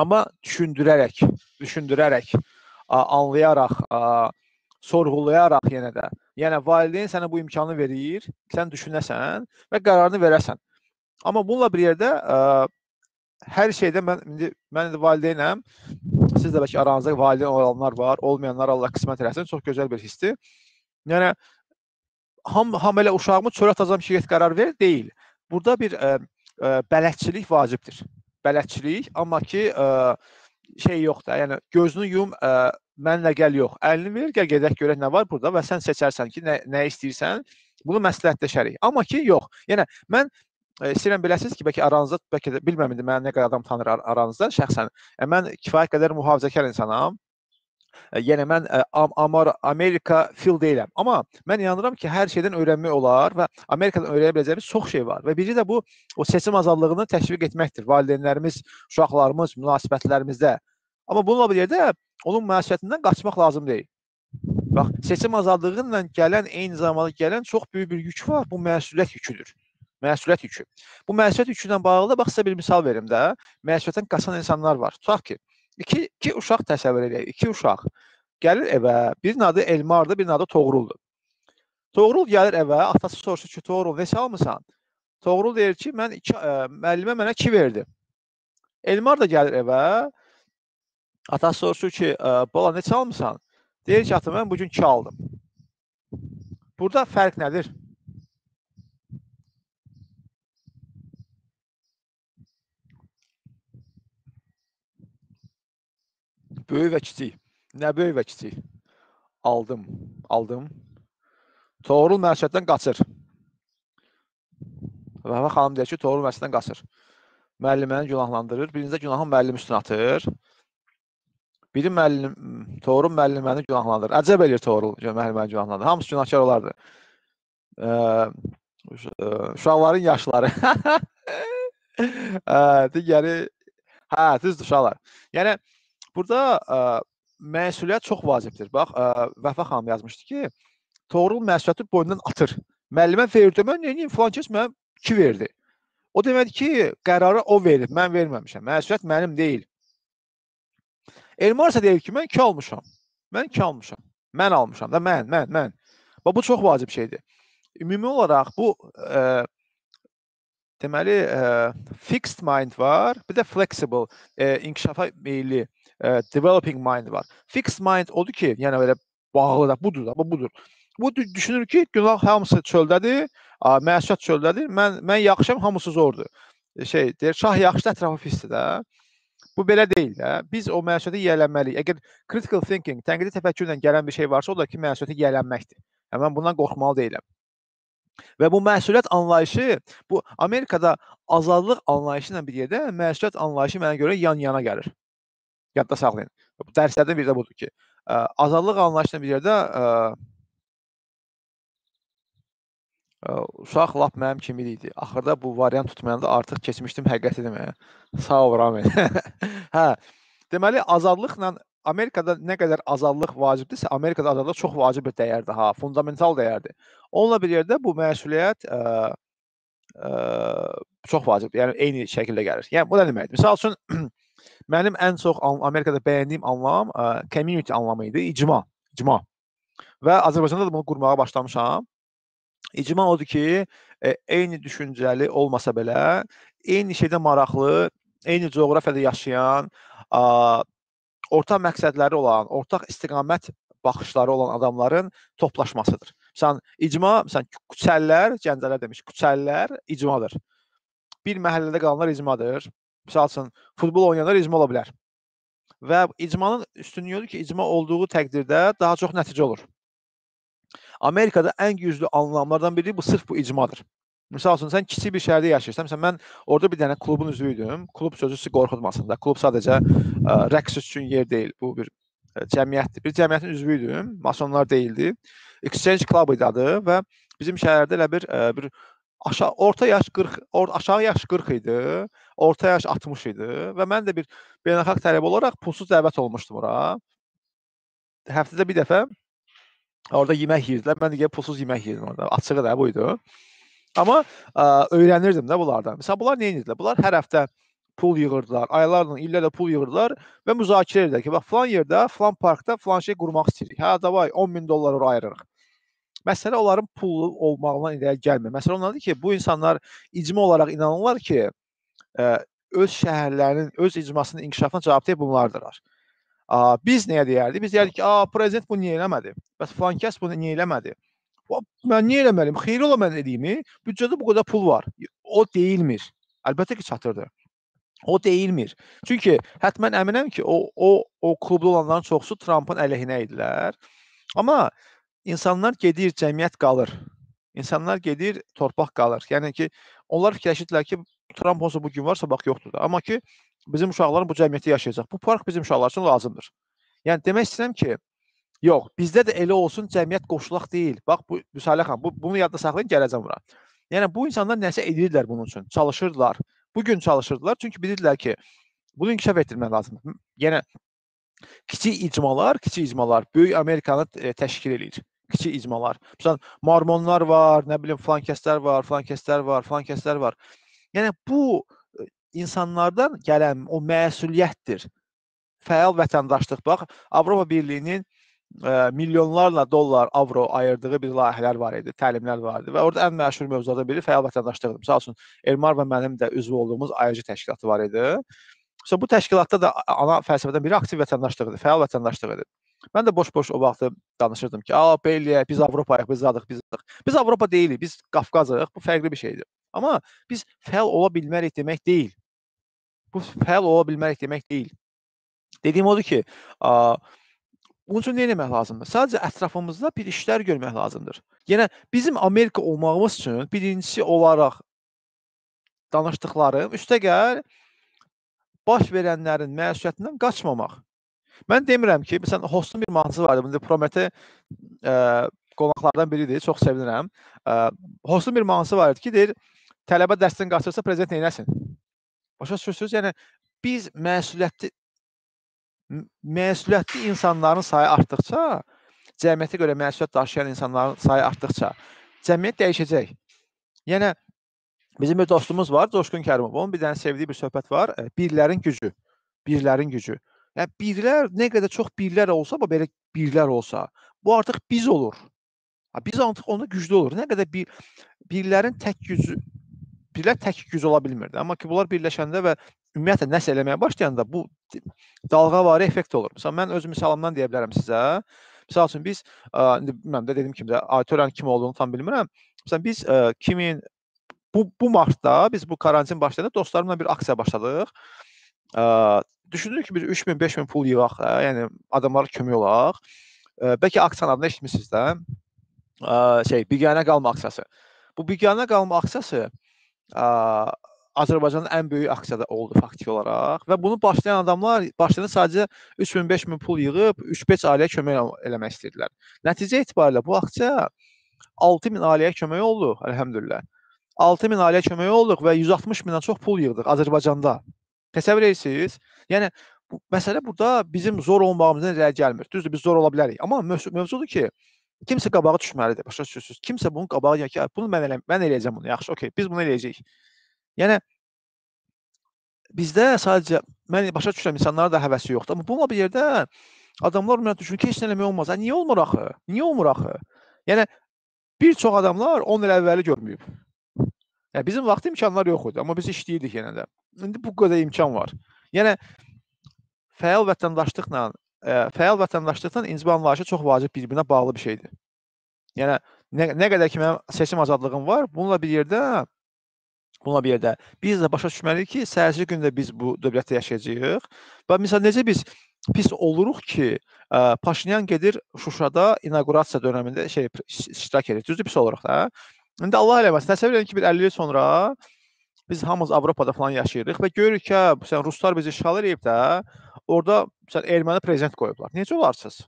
Amma düşündürərək, düşündürərək, anlayaraq, sorğulayaraq yenə də. Yəni valideyn sənə bu imkanı verir, sən düşünəsən və qərarını verəsən. Amma bununla bir yerdə ə, hər şeydə mən indi mən indi valideynəm. Siz də bəlkə aranızda valideyn olanlar var, olmayanlar Allah qismət eləsin. Çox gözəl bir hissdir. Yəni ham ham elə uşağımı çölə atacam ki, get qərar ver, deyil. Burada bir ə, ə, bələdçilik vacibdir. Bələdçilik, amma ki ə, şey yoxdur. Yəni gözünü yum, ə, mənlə gəl yox. Əlini ver, gəl gedək görək nə var burada və sən seçərsən ki, nə nə istəyirsən. Bunu məsləhətləşərik. Amma ki yox. Yəni mən istəyirəm biləsiniz ki, bəlkə aranızda bəlkə də bilmirəm indi mən nə qədər adam tanır ar aranızda şəxsən. Yəni, mən kifayət qədər mühafizəkar insanam. Yəni mən ə, Amar Amerika fil deyiləm, amma mən inanıram ki, hər şeydən öyrənmək olar və Amerikadan öyrənə biləcəyimiz çox şey var və biri də bu o seçim azadlığını təşviq etməkdir. Valideynlərimiz, uşaqlarımız münasibətlərimizdə. Amma bununla bir yerdə onun məsuliyyətindən qaçmaq lazım deyil. Bax, seçim azadlığı ilə gələn eyni zamanda gələn çox böyük bir yük var. Bu məsuliyyət yüküdür. Məsuliyyət yükü. Bu məsuliyyət yükü ilə bağlı bax sizə bir misal verim də. Məsuliyyətdən qaçan insanlar var. Tutaq ki, iki, iki uşaq təsəvvür edək. İki uşaq gəlir evə. Birinin adı Elmardır, birinin adı Toğruldur. Toğrul gəlir evə, atası soruşur ki, Toğrul, neçə almısan? Toğrul deyir ki, mən iki, ə, müəllimə mənə 2 verdi. Elmar da gəlir evə, atası soruşur ki, bala neçə almısan? Deyir ki, ata mən bu gün 2 aldım. Burada fərq nədir? Böyük və kiçik. Nə böyük və kiçik? Aldım, aldım. Toğrul məsuliyyətdən qaçır. Vəfa xanım deyir ki, Toğrul məsuliyyətdən qaçır. Müəlliməni günahlandırır. Birinci günahı müəllim üstünə atır. Biri müəllim, Toğrul müəlliməni günahlandırır. Əcəb eləyir Toğrul müəlliməni günahlandırır. Hamısı günahkar olardı. Ə, uşaqların yaşları. ə, digəri hə, düzdür uşaqlar. Yəni burada ə, məsuliyyət çox vacibdir. Bax, ə, Vəfa xanım yazmışdı ki, Toğrul məsuliyyəti boynundan atır. Müəllimə verdi, mən nə edim, filan kəs mənə 2 verdi. O deməkdir ki, qərarı o verib, mən verməmişəm. Məsuliyyət mənim deyil. Elmar isə deyir ki, mən 2 almışam. Mən 2 almışam. Mən almışam da mən, mən, mən. Və bu çox vacib şeydir. Ümumi olaraq bu ə, deməli ə, fixed mind var, bir də flexible, ə, inkişafa meyilli ə, developing mind var. Fixed mind odur ki, yəni belə bağlı da budur da, bu budur. Bu düşünür ki, günah hamısı çöldədir, məsuliyyət çöldədir. Mən mən yaxşıyam, hamısı zordur. Şey, deyir, şah yaxşı, ətrafı pisdir də. Bu belə deyil də. Biz o məsuliyyəti yiyələnməliyik. Əgər critical thinking, tənqidi təfəkkürlə gələn bir şey varsa, o da ki, məsuliyyəti yiyələnməkdir. Yəni mən bundan qorxmalı deyiləm. Və bu məsuliyyət anlayışı, bu Amerikada azadlıq anlayışı ilə bir yerdə məsuliyyət anlayışı mənə görə yan-yana gəlir. Yadda saxlayın. Bu dərslərdən biri də budur ki, azadlıq anlayışı ilə bir yerdə uşaq lap mənim kimi idi. Axırda bu variant tutmayanda artıq keçmişdim həqiqəti deməyə. Sağ ol Ramin. hə. Deməli azadlıqla Amerikada nə qədər azadlıq vacibdirsə, Amerikada azadlıq çox vacib bir dəyərdir ha, fundamental dəyərdir. Onunla bir yerdə bu məsuliyyət ə, ə, çox vacibdir. Yəni eyni şəkildə gəlir. Yəni bu nə deməkdir? Məsəl üçün mənim ən çox Amerikada bəyəndiyim anlam ə, community anlamı idi, icma, icma. Və Azərbaycanda da bunu qurmağa başlamışam. İcma odur ki, e, eyni düşüncəli olmasa belə, eyni şeydə maraqlı, eyni coğrafiyada yaşayan, a, ortaq məqsədləri olan, ortaq istiqamət baxışları olan adamların toplaşmasıdır. Məsələn, icma, məsələn, küçəllər, Gəncələr demiş, küçəllər icmadır. Bir məhəllədə qalanlar icmadır. Məsəl üçün, futbol oynayanlar icma ola bilər. Və icmanın üstünlüyü odur ki, icma olduğu təqdirdə daha çox nəticə olur. Amerikada ən güclü anlamlardan biri bu sırf bu icmadır. Məsəl üçün sən kiçik bir şəhərdə yaşayırsan, məsələn mən orada bir dənə klubun üzvü idim. Klub sözü sizi qorxutmasın da. Klub sadəcə ə, rəqs üçün yer deyil. Bu bir ə, cəmiyyətdir. Bir cəmiyyətin üzvü idim. Masonlar deyildi. Exchange Club idi adı və bizim şəhərdə elə bir ə, bir aşağı orta yaş 40 or, aşağı yaş 40 idi. Orta yaş 60 idi və mən də bir beynəlxalq tələbə olaraq pulsuz dəvət olmuşdum ora. Həftədə bir dəfə Orada yemək yeyirdilər. Mən də pulsuz yemək yeyirdim orada. Açığı da buydu. Amma ə, öyrənirdim də bunlardan. Məsələn, bunlar nə edirdilər? Bunlar hər həftə pul yığırdılar. Aylarla, illərlə pul yığırdılar və müzakirə edirdilər ki, bax filan yerdə, filan parkda filan şey qurmaq istəyirik. Hə, davay 10 min dollar ora ayırırıq. Məsələ onların pullu olmağından irəli gəlmir. Məsələ ondadır ki, bu insanlar icma olaraq inanırlar ki, ə, öz şəhərlərinin, öz icmasının inkişafına cavabdeh bunlardırlar. A, biz nəyə deyərdik? Biz deyərdik ki, "A, prezident bunu niyə eləmədi? Bəs filan kəs bunu niyə eləmədi?" Mən niyə eləməliyəm? Xeyri ola mən edeyimi? Büdcədə bu qədər pul var. O deyilmir. Əlbəttə ki, çatırdı. O deyilmir. Çünki həttəmən əminəm ki, o o o klubda olanların çoxusu Trampın əleyhinə idilər. Amma insanlar gedir, cəmiyyət qalır. İnsanlar gedir, torpaq qalır. Yəni ki, onlar fikirləşirdilər ki, Tramp olsa bu gün var, sabah yoxdur da. Amma ki, bizim uşaqlarımız bu cəmiyyətdə yaşayacaq. Bu park bizim uşaqlar üçün lazımdır. Yəni demək istəyirəm ki, yox, bizdə də elə olsun, cəmiyyət qoşulaq deyil. Bax bu Müsalə xan, bu bunu yadda saxlayın, gələcəm bura. Yəni bu insanlar nəsə edirlər bunun üçün, çalışırdılar. Bu gün çalışırdılar çünki bilirdilər ki, bunu inkişaf etdirmək lazımdır. Yəni kiçik icmalar, kiçik icmalar böyük Amerikanı e, təşkil eləyir. Kiçik icmalar. Məsələn, mormonlar var, nə bilim filan kəslər var, filan kəslər var, filan kəslər var. Yəni bu insanlardan gələn o məsuliyyətdir. Fəal vətəndaşlıq. Bax, Avropa Birliyinin ə, milyonlarla dollar, avro ayırdığı bir layihələr var idi, təlimlər var idi və orada ən məşhur mövzulardan biri fəal vətəndaşlıqdır. Məsəl üçün Elmar və mənim də üzv olduğumuz AYC təşkilatı var idi. Məsələn bu təşkilatda da ana fəlsəfədən biri aktiv vətəndaşlıq idi, fəal vətəndaşlıq idi. Mən də boş-boş o vaxtı danışırdım ki, "A, belliyə, biz Avropayıq, biz zadıq, biz zadıq." Biz Avropa deyilik, biz Qafqazıq, bu fərqli bir şeydir. Amma biz fəal ola bilmərik demək deyil. Bu fəal ola bilmərik demək deyil. Dediyim odur ki, a, Bunun üçün nə etmək lazımdır? Sadəcə ətrafımızda bir işlər görmək lazımdır. Yəni bizim Amerika olmağımız üçün birincisi olaraq danışdıqlarım üstəgəl baş verənlərin məsuliyyətindən qaçmamaq. Mən demirəm ki, məsələn, Hostun bir mahnısı vardı. Bunda Promete ə, qonaqlardan biridir. Çox sevinirəm. Ə, Hostun bir mahnısı var idi ki, deyir, tələbə dərsdən qaçırsa prezident nə etsin? Başa düşürsüz? Yəni biz məsuliyyətli məsuliyyətli insanların sayı artdıqca, cəmiyyətə görə məsuliyyət daşıyan insanların sayı artdıqca cəmiyyət dəyişəcək. Yəni bizim bir dostumuz var, Coşqun Kərimov. Onun bir dənə sevdiyi bir söhbət var. E, birlərin gücü. Birlərin gücü. Yəni birlər nə qədər çox birlər olsa, bu belə birlər olsa, bu artıq biz olur. Biz artıq onda güclü olur. Nə qədər bir birlərin tək gücü birlər tək güc ola bilmirdi. Amma ki bunlar birləşəndə və ümumiyyətlə nəsə eləməyə başlayanda bu dalğavari effekt olur. Məsələn, mən öz misalımdan deyə bilərəm sizə. Məsəl üçün biz indi mən də dediyim kimi də auditoriyanın kim olduğunu tam bilmirəm. Məsələn, biz 2000 bu bu martda biz bu karantin başlayanda dostlarımla bir aksiya başladıq. Düşündük ki, biz 3000, 5000 pul yığaq, yəni adamlara kömək olaq. Bəlkə aksiyanın adını eşitmisiniz də. Şey, biganə qalma aksiyası. Bu biganə qalma aksiyası Azərbaycanın ən böyük aksiyada oldu faktiki olaraq və bunu başlayan adamlar başladı sadəcə 3000, 5000 pul yığıb 3-5 ailəyə kömək eləmək istəyirdilər. Nəticə etibarilə bu aksiya 6000 ailəyə kömək oldu, əlhəmdülillah. 6000 ailəyə kömək olduq və 160 mindən çox pul yığdıq Azərbaycanda. Təsəvvür edirsiniz? Yəni bu məsələ burada bizim zor olmağımızdan irəli gəlmir. Düzdür, biz zor ola bilərik, amma mövzudur ki, kimsə qabağa düşməlidir. Başa düşürsüz? Kimsə bunun qabağa deyir ki, bunu mən elə mən eləyəcəm bunu. Yaxşı, okey. Biz bunu eləyəcəyik. Yəni bizdə sadəcə mən başa düşürəm insanların da həvəsi yoxdur, amma bununla bir yerdə adamlar ümumiyyətlə düşünür ki, heç nə eləmək olmaz. Hə, niyə olmur axı? Niyə olmur axı? Yəni bir çox adamlar 10 il əvvəli görməyib. Yəni bizim vaxt imkanlar yox idi, amma biz işləyirdik yenə də. İndi bu qədər imkan var. Yəni fəal vətəndaşlıqla ə, fəal vətəndaşlıqdan inziba anlayışı çox vacib bir-birinə bağlı bir şeydir. Yəni nə, nə qədər ki mənim seçim azadlığım var, bununla bir yerdə Bununla bir yerdə biz də başa düşməliyik ki, səhərsi gündə biz bu dövlətdə yaşayacağıq. Və məsəl necə biz pis oluruq ki, ə, Paşinyan gedir Şuşada inaqurasiya dövründə şey iştirak edir. Düzdür, pis oluruq da. İndi Allah eləməsin. Təsəvvür edin ki, bir 50 il sonra biz hamımız Avropada falan yaşayırıq və görürük ki, məsələn Ruslar bizi işğal edib də, orada məsələn erməni prezident qoyublar. Necə olarsınız?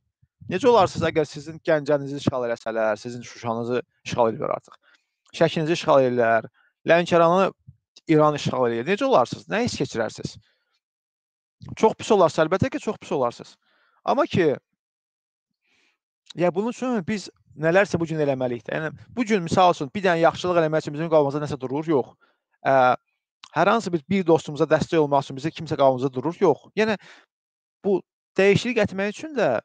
Necə olarsınız əgər sizin Gəncənizi işğal eləsələr, sizin Şuşanızı işğal edirlər artıq. Şəkinizi işğal edirlər, Lənkəranı İran işğal edir. Necə olarsınız? Nə hiss keçirərsiniz? Çox pis olarsa, əlbəttə ki, çox pis olarsınız. Amma ki, ya bunun üçün biz nələrsə bu gün eləməliyik də. Yəni bu gün misal üçün bir dənə yaxşılıq eləmək üçün bizim qabağımızda nəsə durur? Yox. Ə, hər hansı bir bir dostumuza dəstək olmaq üçün bizə kimsə qabağımızda durur? Yox. Yəni bu dəyişiklik etmək üçün də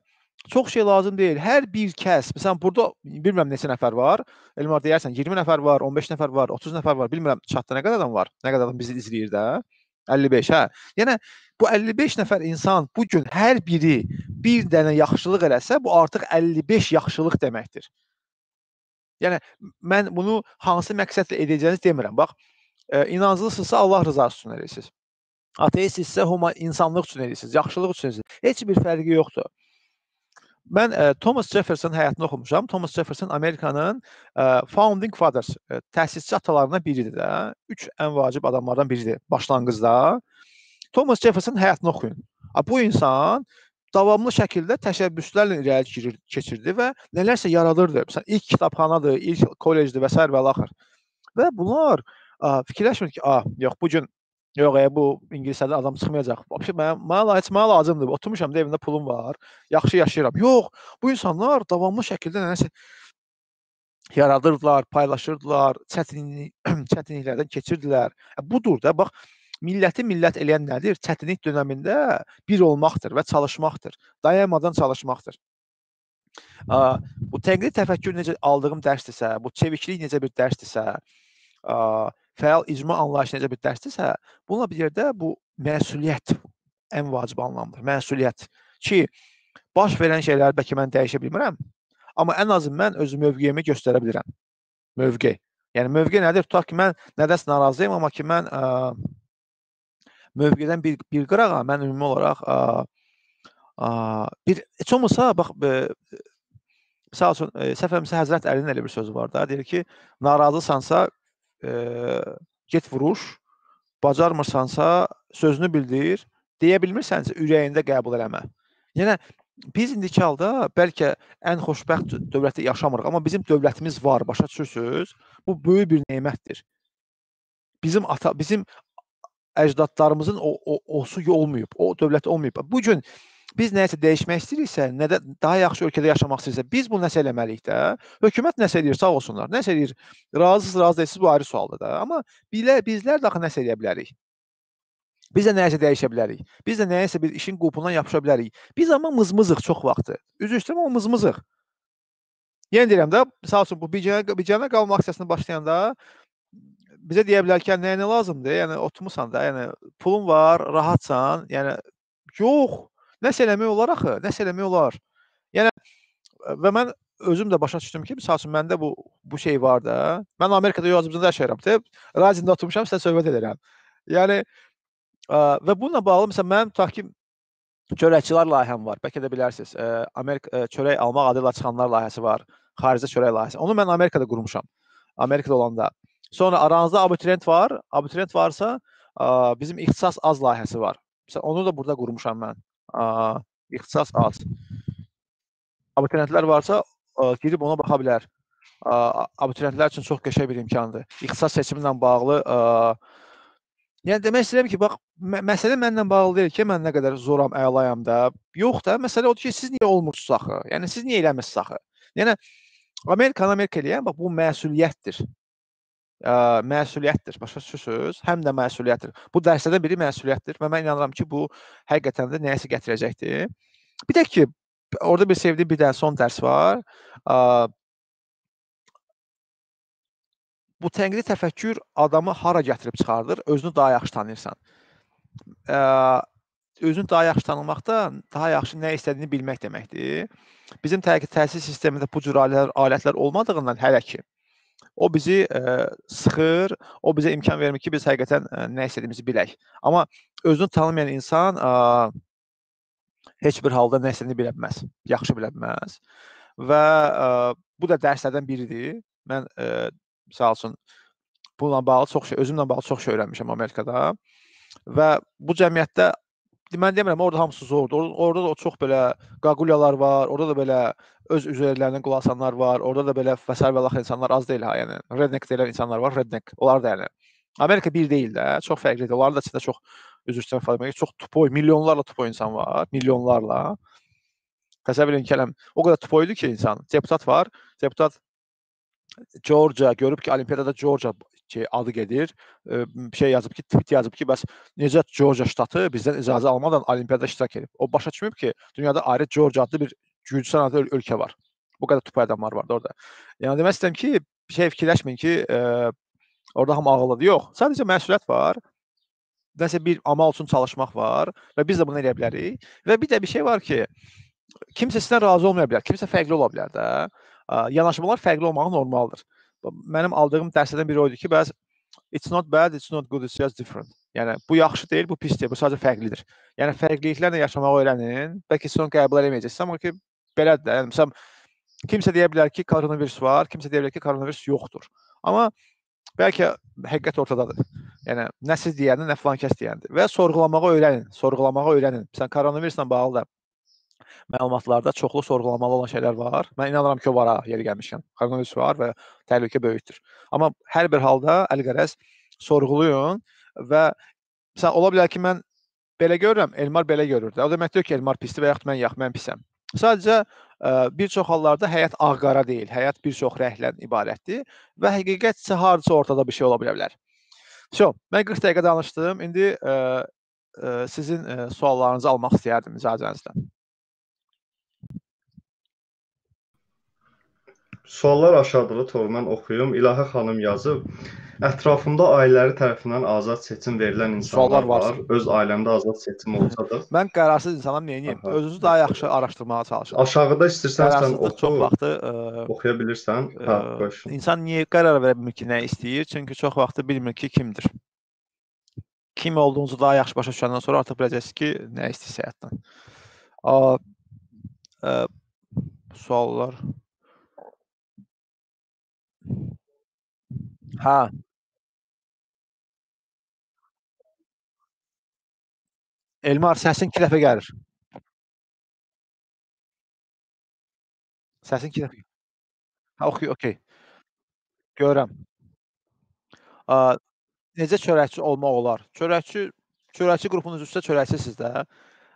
çox şey lazım deyil. Hər bir kəs, məsələn burada bilmirəm neçə nəfər var. Elmar deyərsən 20 nəfər var, 15 nəfər var, 30 nəfər var. Bilmirəm chatda nə qədər adam var? Nə qədər adam bizi izləyir də? 55, hə. Yəni bu 55 nəfər insan bu gün hər biri bir dənə yaxşılıq eləsə, bu artıq 55 yaxşılıq deməkdir. Yəni mən bunu hansı məqsədlə edəcəyinizi demirəm. Bax, e, inanclısınızsa Allah rızası üçün edirsiniz. Ateistsə huma insanlıq üçün edirsiniz, yaxşılıq üçün edirsiniz. Heç bir fərqi yoxdur. Mən ə, Thomas Jefferson həyatını oxumuşam. Thomas Jefferson Amerikanın ə, founding fathers, ə, təsisçi atalarından biridir də. Üç ən vacib adamlardan biridir başlanğıcda. Thomas Jefferson həyatını oxuyun. Bu insan davamlı şəkildə təşəbbüslərlə irəli girir, keçirdi və nələrsə yaradırdı. Məsələn, ilk kitabxanadır, ilk kollecdir və s. və axır. Və bunlar fikirləşmir ki, "A, yox, bu gün yox, e, bu ingilis dilli adam çıxmayacaq. Vəbşə mənə mənə heç mənə lazımdır. Oturmuşam da evimdə pulum var, yaxşı yaşayıram." Yox, bu insanlar davamlı şəkildə nəsə yaradırdılar, paylaşırdılar, çətinlik çətinliklərdən keçirdilər. Budur da, bax milləti millət eləyən nədir? Çətinlik dövründə bir olmaqdır və çalışmaqdır. Dayanmadan çalışmaqdır. Bu təqlid təfəkkür necə aldığım dərsdirsə, bu çeviklik necə bir dərsdirsə, fəal icma anlayışı necə bir dərsdirsə, bununla bir yerdə bu məsuliyyət ən vacib anlamdır. Məsuliyyət ki, baş verən şeyləri bəlkə mən dəyişə bilmirəm, amma ən azı mən öz mövqeyimi göstərə bilirəm. Mövqe. Yəni mövqe nədir? Tutaq ki, mən nədəsə narazıyam, amma ki mən ə, mövqedən bir bir qırağa mən ümumi olaraq ə, ə, bir heç olmasa bax ə, misal üçün etmirəmsə Həzrət Əlinin elə bir sözü var da, deyir ki, narazısansa ə, get vuruş, bacarmırsansa sözünü bildir, deyə bilmirsənsə ürəyində qəbul eləmə. Yəni biz indiki halda bəlkə ən xoşbəxt dövlətdə yaşamırıq, amma bizim dövlətimiz var, başa düşürsüz? Bu böyük bir nemətdir. Bizim ata bizim əcdadlarımızın o, o osu olmayıb, o dövlət olmayıb. Bu gün biz nəyisə dəyişmək istəyiriksə, nədə daha yaxşı ölkədə yaşamaq istəyirsə, biz bunu nəsə eləməliyik də. Hökumət nəsə eləyir, sağ olsunlar. Nəsə eləyir. Razısınız, razı deyilsiniz, bu ayrı sualdır da. Amma bilə bizlər də axı nəsə eləyə bilərik. Biz də nəyisə dəyişə bilərik. Biz də nəyisə bir işin qulpundan yapışa bilərik. Biz amma mızmızıq çox vaxtı. Üzr istəyirəm, amma mızmızıq. Yenə deyirəm də, məsəl üçün bu bicanə bicanə qalma aksiyasına başlayanda bizə deyə bilər ki, nəyə nə lazımdır? Yəni oturmusan da, yəni pulun var, rahatsan. Yəni yox, nəsə eləmək olar axı, nəsə eləmək olar. Yəni və mən özüm də başa düşdüm ki, məsəl üçün məndə bu bu şey var da. Mən Amerikada Azərbaycanda yaşayıram. Tə radioda oturmuşam, sizə söhbət edirəm. Yəni ə, və bununla bağlı məsələn mənim tutaq ki çörəkçilər layihəm var. Bəlkə də bilərsiniz. Ə, Amerika çörək almaq adı ilə çıxanlar layihəsi var. Xaricdə çörək layihəsi. Onu mən Amerikada qurmuşam. Amerikada olanda. Sonra aranızda abituriyent var. Abituriyent varsa ə, bizim ixtisas az layihəsi var. Məsələn, onu da burada qurmuşam mən. İxtisas az. Abituriyentlər varsa girib ona baxa bilər. Abituriyentlər üçün çox qəşəng bir imkandır. İxtisas seçimi ilə bağlı Yəni demək istəyirəm ki, bax mə məsələ mənlə bağlı deyil ki, mən nə qədər zoram, əlayam da. Yox da, məsələ odur ki, siz niyə olmursunuz axı? Yəni siz niyə eləmirsiniz axı? Yəni Amerikanı Amerika eləyən bax bu məsuliyyətdir ə, məsuliyyətdir. Başa düşürsüz? Həm də məsuliyyətdir. Bu dərslərdən biri məsuliyyətdir və mən inanıram ki, bu həqiqətən də nəyəsə gətirəcəkdir. Bir də ki, orada bir sevdiyim bir dənə son dərs var. Ə, bu tənqidi təfəkkür adamı hara gətirib çıxardır? Özünü daha yaxşı tanıyırsan. Ə, özünü daha yaxşı tanımaq da daha yaxşı nə istədiyini bilmək deməkdir. Bizim təhsil sistemində bu cür alətlər, alətlər olmadığından hələ ki O bizi ə, sıxır, o bizə imkan vermir ki, biz həqiqətən ə, nə istədiyimizi bilək. Amma özünü tanımayan insan ə, heç bir halda nə istədiyini bilə bilməz, yaxşı bilə bilməz. Və ə, bu da dərslərdən biridir. Mən ə, məsəl üçün bununla bağlı çox şey, özümlə bağlı çox şey öyrənmişəm Amerikada. Və bu cəmiyyətdə mən demirəm orada hamısı zordur. Orada, orada da çox belə qaqulyalar var, orada da belə öz üzərlərindən qulaq asanlar var, orada da belə fəsər və lax insanlar az deyil ha, yəni redneck deyilən insanlar var, redneck. Onlar da yəni Amerika bir deyil də, çox fərqlidir. Onların da içində çox üzr istəyirəm ifadə çox tupoy, milyonlarla tupoy insan var, milyonlarla. Təsəvvür edin ki, o qədər tupoydu ki, insan. Deputat var, deputat Georgia görüb ki, olimpiyadada Georgia ki, adı gedir. Şey yazıb ki, tweet yazıb ki, bəs necə Georgia ştatı bizdən icazə almadan olimpiyada iştirak edib. O başa düşməyib ki, dünyada ayrı Georgia adlı bir Gürcüstan adlı ölkə var. Bu qədər tupa adamlar var da orada. Yəni demək istəyirəm ki, bir şey fikirləşməyin ki, e, orada hamı ağıllıdır. Yox, sadəcə məsuliyyət var. Nəsə bir amal üçün çalışmaq var və biz də bunu edə bilərik. Və bir də bir şey var ki, kimsə sizdən razı olmaya bilər, kimsə fərqli ola bilər də yanaşmalar fərqli olmağı normaldır. Mənim aldığım dərslərdən biri o idi ki, bəs it's not bad, it's not good, it's just different. Yəni bu yaxşı deyil, bu pis deyil, bu sadəcə fərqlidir. Yəni fərqliliklərlə yaşamağı öyrənin. Bəlkə siz onu qəbul etməyəcəksiniz, amma ki belədir də. Yəni məsələn kimsə deyə bilər ki, koronavirus var, kimsə deyə bilər ki, koronavirus yoxdur. Amma bəlkə həqiqət ortadadır. Yəni nə siz deyəndə, nə filan kəs deyəndə və sorğulamağı öyrənin, sorğulamağı öyrənin. Məsələn koronavirusla bağlı da məlumatlarda çoxlu sorğulamalı olan şeylər var. Mən inanıram ki, o var ha, yeri gəlmişkən. Xronologiyası var və təhlükə böyükdür. Amma hər bir halda əlqərəz sorğuluyun və məsələn ola bilər ki, mən belə görürəm, Elmar belə görür də. O demək deyil ki, Elmar pisdir və yaxud mən yox, mən pisəm. Sadəcə ə, bir çox hallarda həyat ağ-qara deyil, həyat bir çox rəngdən ibarətdir və həqiqət isə hardasa ortada bir şey ola bilər bilər. So, mən 40 dəqiqə danışdım. İndi ə, ə, sizin ə, suallarınızı almaq istəyərdim icazənizlə. Suallar aşağıda torundan oxuyum. İlahə xanım yazıb. Ətrafımda ailələri tərəfindən azad seçim verilən insanlar var. var. Öz ailəmdə azad seçim olsa da. Mən qərarsız insanam, nə edeyim? Özünüzü daha yaxşı araşdırmağa çalışın. Aşağıda istərsən sən oxu. Çox vaxtı ə, oxuya bilirsən. Hə, qoş. İnsan niyə qərar verə bilmir ki, nə istəyir? Çünki çox vaxtı bilmir ki, kimdir. Kim olduğunuzu daha yaxşı başa düşəndən sonra artıq biləcəksiniz ki, nə istəyirsiz həyatdan. A, ə, suallar Hə. Elmar, səsin 2 dəfə gəlir. Səsin 2 dəfə. Hə, oxuy, okey. Görürəm. A, necə çörəkçi olmaq olar? Çörəkçi çörəkçi qrupunuz üzrə çörəksizsiniz də.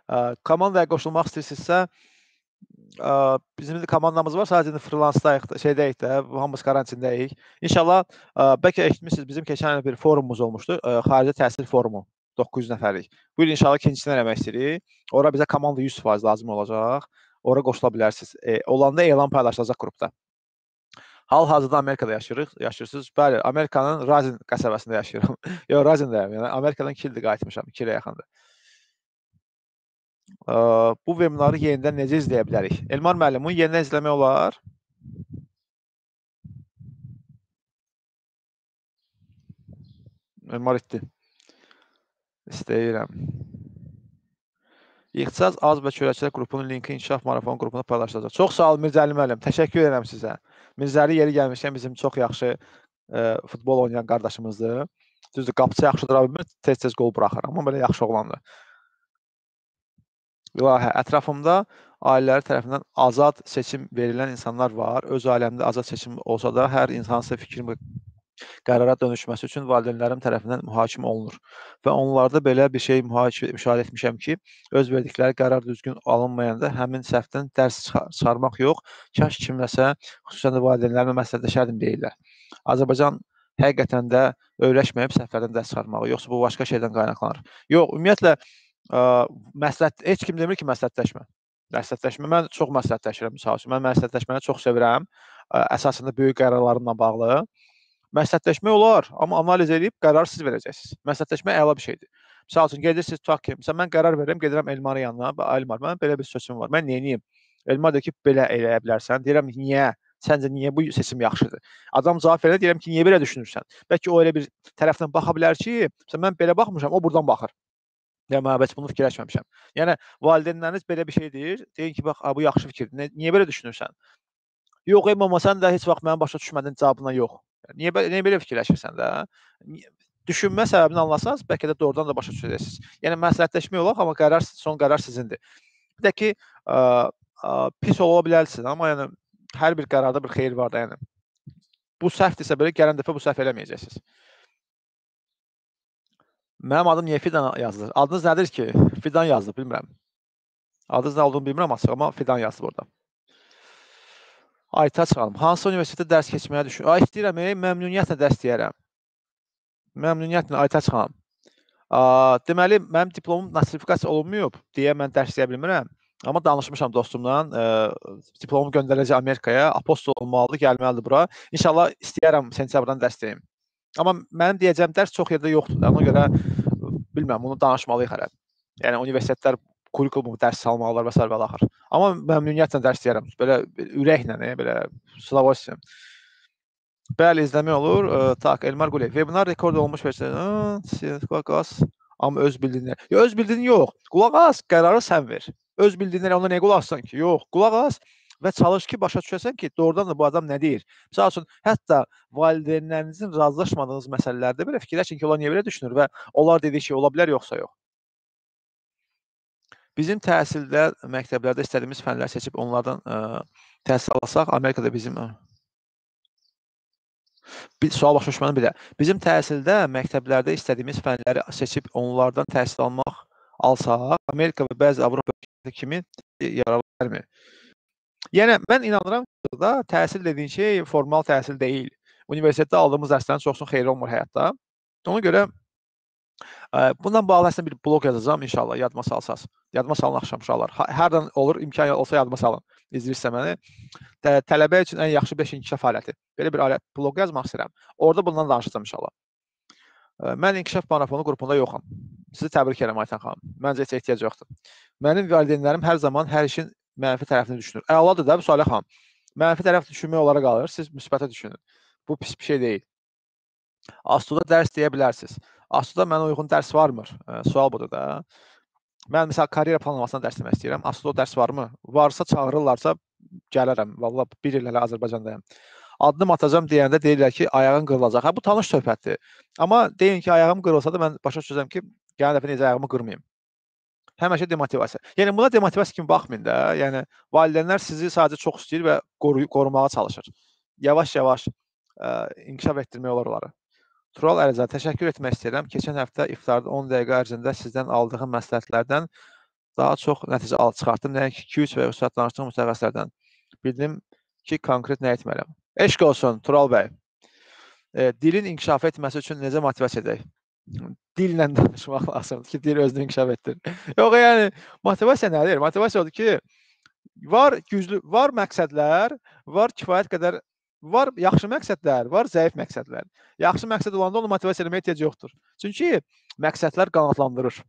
A, komandaya qoşulmaq istəyirsinizsə, ə, bizim indi komandamız var, sadəcə indi freelansdayıq, şeydəyik də, hamımız karantindəyik. İnşallah ə, bəlkə eşitmisiniz, bizim keçən il bir forumumuz olmuşdu, ə, xarici təhsil forumu. 900 nəfərlik. Bu il inşallah ikincisini eləmək istəyirik. Ora bizə komanda 100% lazım olacaq. Ora qoşula bilərsiniz. E, olanda elan paylaşılacaq qrupda. Hal-hazırda Amerikada yaşayırıq, yaşayırsınız. Bəli, Amerikanın Razin qəsəbəsində yaşayıram. Yox, Razindəyəm. Yəni Amerikadan 2 ildir qayıtmışam, 2 ilə yaxındır bu vebinarı yenidən necə izləyə bilərik? Elmar müəllim, bunu yenidən izləmək olar. Elmar etdi. İstəyirəm. İxtisas az və çörəkçilər qrupunun linki inkişaf marafon qrupuna paylaşılacaq. Çox sağ olun Mirzəli müəllim. Təşəkkür edirəm sizə. Mirzəli yeri gəlmişkən bizim çox yaxşı ə, futbol oynayan qardaşımızdır. Düzdür, qapıçı yaxşı dura bilmir, tez-tez qol buraxır, amma belə yaxşı oğlandır. İlahə, ətrafımda ailələri tərəfindən azad seçim verilən insanlar var. Öz ailəmdə azad seçim olsa da hər insansa fikrim qərara dönüşməsi üçün valideynlərim tərəfindən mühakimə olunur və onlarda belə bir şey müşahidə etmişəm ki, öz verdikləri qərar düzgün alınmayanda həmin səhvdən dərs çıxarmaq yox, kaş kimləsə, xüsusən də valideynlərimə məsləhətləşərdim deyirlər. Azərbaycan həqiqətən də öyrəşməyib səhvlərdən dərs çıxarmağı, yoxsa bu başqa şeydən qaynaqlanır. Yox, ümumiyyətlə ə, məsləhət heç kim demir ki, məsləhətləşmə. Məsləhətləşmə mən çox məsləhətləşirəm məsəl üçün. Mən məsləhətləşməni çox sevirəm. Ə, əsasında böyük qərarlarımla bağlı. Məsləhətləşmək olar, amma analiz edib qərar siz verəcəksiniz. Məsləhətləşmə əla bir şeydir. Məsəl üçün gedirsiniz tutaq ki, məsələn mən qərar verirəm, gedirəm Elmarın yanına, və Elmar, mənim belə bir seçimim var. Mən nə edeyim? Elmar deyir ki, belə eləyə bilərsən. Deyirəm, niyə? Səncə niyə bu seçim yaxşıdır? Adam cavab verir, deyirəm ki, niyə belə düşünürsən? Bəlkə o elə bir tərəfdən baxa bilər ki, məsələn mən belə baxmışam, o burdan baxır. Ya mən bunu fikirləşməmişəm. Yəni valideynləriniz belə bir şey deyir, deyin ki, bax, bu yaxşı fikirdir. Nə, niyə belə düşünürsən? Yox, ey mama, sən də heç vaxt mənim başa düşmədin cavabına yox. Yəni, niyə belə niyə belə fikirləşirsən də? Düşünmə səbəbini anlasanız, bəlkə də doğrudan da başa düşəcəksiniz. Yəni məsləhətləşmək olar, amma qərar son qərar sizindir. Bir də ki, ə, ə, pis ola bilərsiniz, amma yəni hər bir qərarda bir xeyir var da, yəni. Bu səhvdirsə belə gələn dəfə bu səhv eləməyəcəksiniz. Mənim adım niyə Fidan yazılır? Adınız nədir ki? Fidan yazılıb, bilmirəm. Adınız nə olduğunu bilmirəm açıq, amma Fidan yazılıb orada. Aytaç xanım, hansı universitetdə dərs keçməyə düşün? Ay, istəyirəm, ey, məmnuniyyətlə dərs deyərəm. Məmnuniyyətlə Aytaç xanım. Deməli, mənim diplomum nostrifikasiya olunmayıb deyə mən dərs deyə bilmirəm. Amma danışmışam dostumla, e, diplomu göndərəcək Amerikaya, apostol olmalıdır, gəlməlidir bura. İnşallah istəyərəm sentyabrdan dərs deyim. Amma mənim deyəcəyim dərs çox yerdə yoxdur da. Ona görə bilmirəm, bunu danışmalıyıq hələ. Yəni universitetlər kurikulum dərs almalılar və s. və axır. Amma məmnuniyyətlə dərs deyərəm. Belə ürəklə, belə slavosiyam. Bəli, izləmək olur. Tak, Elmar Quliyev. Webinar rekord olmuş versə, qulaq as. Amma öz bildiyinə. Yox, öz bildiyin yox. Qulaq as, qərarı sən ver. Öz bildiyinə ona nə qulaq asan ki? Yox, qulaq as və çalış ki, başa düşəsən ki, doğrudan da bu adam nə deyir. Məsəl üçün, hətta valideynlərinizin razılaşmadığınız məsələlərdə belə fikirləşin ki, onlar niyə belə düşünür və onlar dediyi şey ola bilər yoxsa yox. bizim təhsildə, məktəblərdə istədiyimiz fənləri seçib onlardan ə, təhsil alsaq, Amerikada bizim ə, bir sual başa düşmədim bir də. Bizim təhsildə, məktəblərdə istədiyimiz fənləri seçib onlardan təhsil almaq alsaq, Amerika və bəzi Avropa kimi yararlanır. Yəni mən inanıram ki, da təhsil dediyin şey formal təhsil deyil. Universitetdə aldığımız dərslərin çoxsunun xeyri olmur həyatda. Ona görə ə, bundan bağlı əslində bir bloq yazacağam inşallah yadıma salsaz. Yadıma salın axşam uşaqlar. Hərdən olur, imkan olsa yadıma salın. İzləyirsə məni. Tə tələbə üçün ən yaxşı 5 inkişaf aləti. Belə bir alət bloq yazmaq istəyirəm. Orada bundan danışacağam inşallah. Ə, mən inkişaf marafonu qrupunda yoxam. Sizi təbrik edirəm Aytan xanım. Məncə heç ehtiyac yoxdur. Mənim valideynlərim hər zaman hər işin mənfi tərəfini düşünür. Əladır da bu Salih xanım. Mənfi tərəf düşünmək olaraq qalır. Siz müsbətə düşünün. Bu pis bir şey deyil. Astuda dərs deyə bilərsiniz. Astuda mənə uyğun dərs varmı? E, sual budur da. Mən məsələn karyera planlamasına dərs demək istəyirəm. Astuda dərs varmı? Varsa çağırırlarsa gələrəm. Valla bir il hələ Azərbaycandayam. Addım atacağam deyəndə deyirlər ki, ayağın qırılacaq. Hə bu tanış söhbətdir. Amma deyin ki, ayağım qırılsa da mən başa düşəcəm ki, gələn dəfə necə ayağımı qırmayım. Həmişə demotivasiya. Yəni buna demotivasiya kimi baxmayın da. Yəni valideynlər sizi sadəcə çox istəyir və qoru qorumağa çalışır. Yavaş-yavaş inkişaf etdirmək olar onları. Tural Əlizadə, təşəkkür etmək istəyirəm. Keçən həftə iftarda 10 dəqiqə ərzində sizdən aldığım məsləhətlərdən daha çox nəticə al çıxartdım. Nəinki 2-3 və ustad danışdığım mütəxəssislərdən. Bildim ki, konkret nə etməliyəm. Eşq olsun Tural bəy. E, dilin inkişaf etməsi üçün necə motivasiya edək? Dillə danışmaq lazımdır ki, dil özünü inkişaf etdir. Yox, yəni motivasiya nədir? Motivasiya odur ki, var güclü, var məqsədlər, var kifayət qədər Var yaxşı məqsədlər, var zəif məqsədlər. Yaxşı məqsəd olanda onu motivasiya etməyə ehtiyac yoxdur. Çünki məqsədlər qanadlandırır.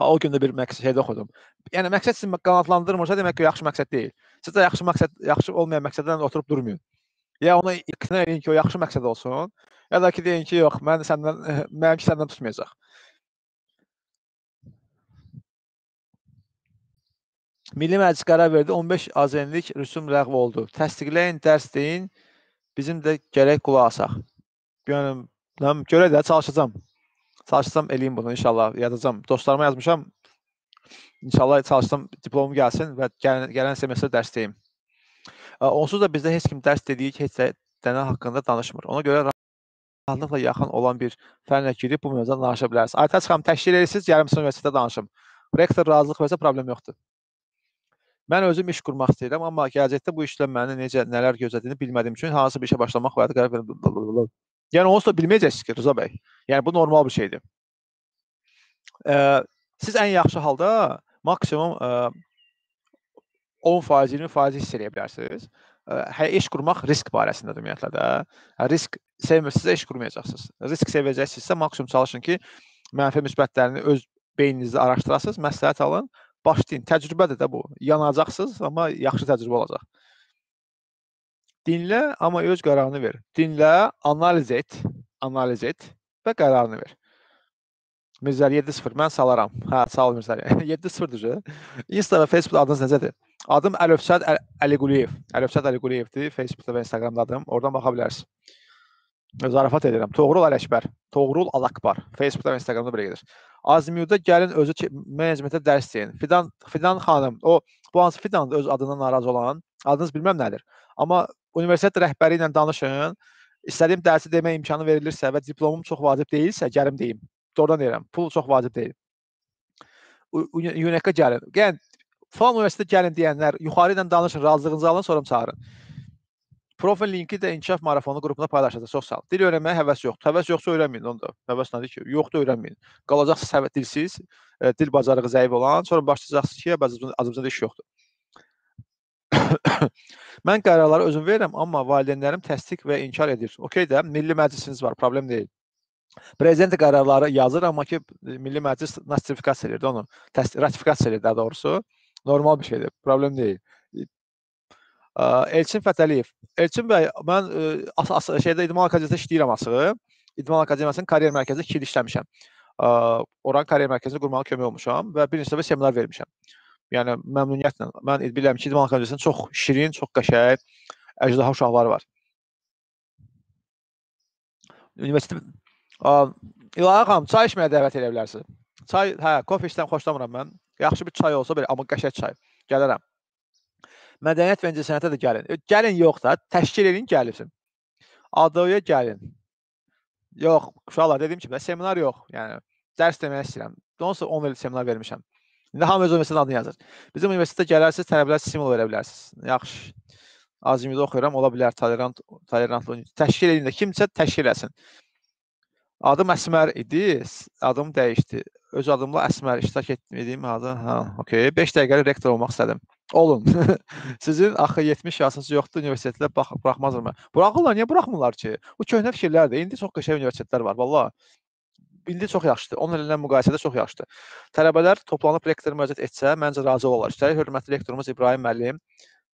O gün də bir məqsəd şeydə oxudum. Yəni məqsəd sizi qanadlandırmırsa, demək ki, yaxşı məqsəd deyil. Siz də yaxşı məqsəd, yaxşı olmayan məqsədlərlə oturub durmayın. Ya ona iqna edin ki, o yaxşı məqsəd olsun, ya da ki, deyin ki, yox, mən səndən mənimki səndən tutmayacaq. Milli Məclis qərar verdi, 15 azənlik rüsum ləğv oldu. Təsdiqləyin, dərs deyin, bizim də gərək qulaq asaq. Yəni, görə də çalışacağam. Çalışacağam eləyim bunu inşallah, yazacağam. Dostlarıma yazmışam. İnşallah çalışsam diplomum gəlsin və gələn, gələn semestr dərs deyim. Onsuz da bizdə heç kim dərs dediyi heç də dənə haqqında danışmır. Ona görə rahatlıqla yaxın olan bir fənlə girib bu mövzudan danışa bilərsiniz. Aytaç xanım təşkil edirsiniz, yarım saat universitetdə danışım. Rektor razılıq versə problem yoxdur. Mən özüm iş qurmaq istəyirəm, amma gələcəkdə bu işlə məni necə nələr gözlədiyini bilmədiyim üçün hansı bir işə başlamaq və ya qərar verəm. Yəni onsuz da bilməyəcəksiniz ki, Rıza bəy. Yəni bu normal bir şeydir. Ə, siz ən yaxşı halda maksimum ə, 10%, 20% hiss edə bilərsiniz. Hə iş qurmaq risk barəsində ümumiyyətlə də. Hə, risk sevmirsinizsə iş qurmayacaqsınız. Risk sevəcəksinizsə maksimum çalışın ki, mənfi müsbətlərini öz beyninizdə araşdırasınız, məsləhət alın başlayın. Təcrübədir də bu. Yanacaqsınız, amma yaxşı təcrübə olacaq. Dinlə, amma öz qərarını ver. Dinlə, analiz et, analiz et və qərarını ver. Mirzəli 7-0 mən salaram. Hə, sağ ol Mirzəli. 7-0-dır. Insta və Facebook adınız necədir? Adım Əlövsət Əliquliyev. Əlövsət Əliquliyevdir. Facebookda və Instagramda adım. Oradan baxa bilərsiniz. Zarafat edirəm. Toğrul Ələkbər. Toğrul Alakbar. Facebookda və Instagramda belə gedir. Azmiuda gəlin özü menecmentə dərs deyin. Fidan Fidan xanım, o bu hansı Fidandır öz adından narazı olan? Adınız bilməm nədir. Amma universitet rəhbəri ilə danışın. İstədiyim dərsi demək imkanı verilirsə və diplomum çox vacib deyilsə, gəlim deyim. Doğrudan deyirəm. Pul çox vacib deyil. UNEK-ə gəlin. Yəni falan universitetə gəlin deyənlər yuxarı ilə danışın, razılığınızı alın, sonra çağırın. Profil linki də inkişaf marafonu qrupuna paylaşacaq. Çox sağ ol. Dil öyrənməyə həvəs yoxdur. Həvəs yoxsa öyrənməyin onu da. Həvəs nədir ki? Yoxdur öyrənməyin. Qalacaqsınız həvəs dilsiz, e, dil bacarığı zəif olan, sonra başlayacaqsınız ki, Azərbaycanda iş yoxdur. Mən qərarları özüm verirəm, amma valideynlərim təsdiq və inkar edir. Okay də, Milli Məclisiniz var, problem deyil. Prezident qərarları yazır, amma ki, Milli Məclis notifikasiya edir onu, ratifikasiya edir daha doğrusu. Normal bir şeydir, problem deyil. Elçin Fətəliyev. Elçin bəy, mən as, as şeydə İdman Akademiyasında işləyirəm asığı. İdman Akademiyasının karyer mərkəzində 2 il işləmişəm. Oranın karyer mərkəzini qurmağa kömək olmuşam və bir neçə dəfə seminar vermişəm. Yəni məmnuniyyətlə. Mən bilirəm ki, İdman Akademiyasının çox şirin, çox qəşəng əjdaha uşaqları var. Universitet İlahi xanım, çay içməyə dəvət edə bilərsiniz. Çay, hə, kofe içdən xoşlamıram mən. Yaxşı bir çay olsa belə, amma qəşəng çay. Gələrəm. Mədəniyyət və incəsənətə də gəlin. Gəlin yox da, təşkil edin, gəlirsin. ADO-ya gəlin. Yox, uşaqlar dediyim kimi, seminar yox. Yəni dərs demək istəyirəm. Onsuz 10 il seminar vermişəm. İndi hamı öz universitetin adını yazır. Bizim universitetə gələrsiniz, tələbələr stimul verə bilərsiniz. Yaxşı. Azimdə oxuyuram, ola bilər tolerant tolerantlı təşkil edin də kimsə təşkil etsin. Adım Əsmər idi, adım dəyişdi. Öz adımla Əsmər iştirak etmədiyim adı, hə, okey. 5 dəqiqəlik rektor olmaq istədim. Olun. Sizin axı 70 yaşınız yoxdur, universitetdə bax buraxmazlar. Buraxırlar, niyə buraxmırlar ki? Bu köhnə fikirlərdir. İndi çox qəşəng universitetlər var, vallahi indi çox yaxşıdır. 10 illə müqayisədə çox yaxşıdır. Tələbələr toplanıb rektora müraciət etsə, məncə razı olarlar. Üstəlik hörmətli rektorumuz İbrahim müəllim.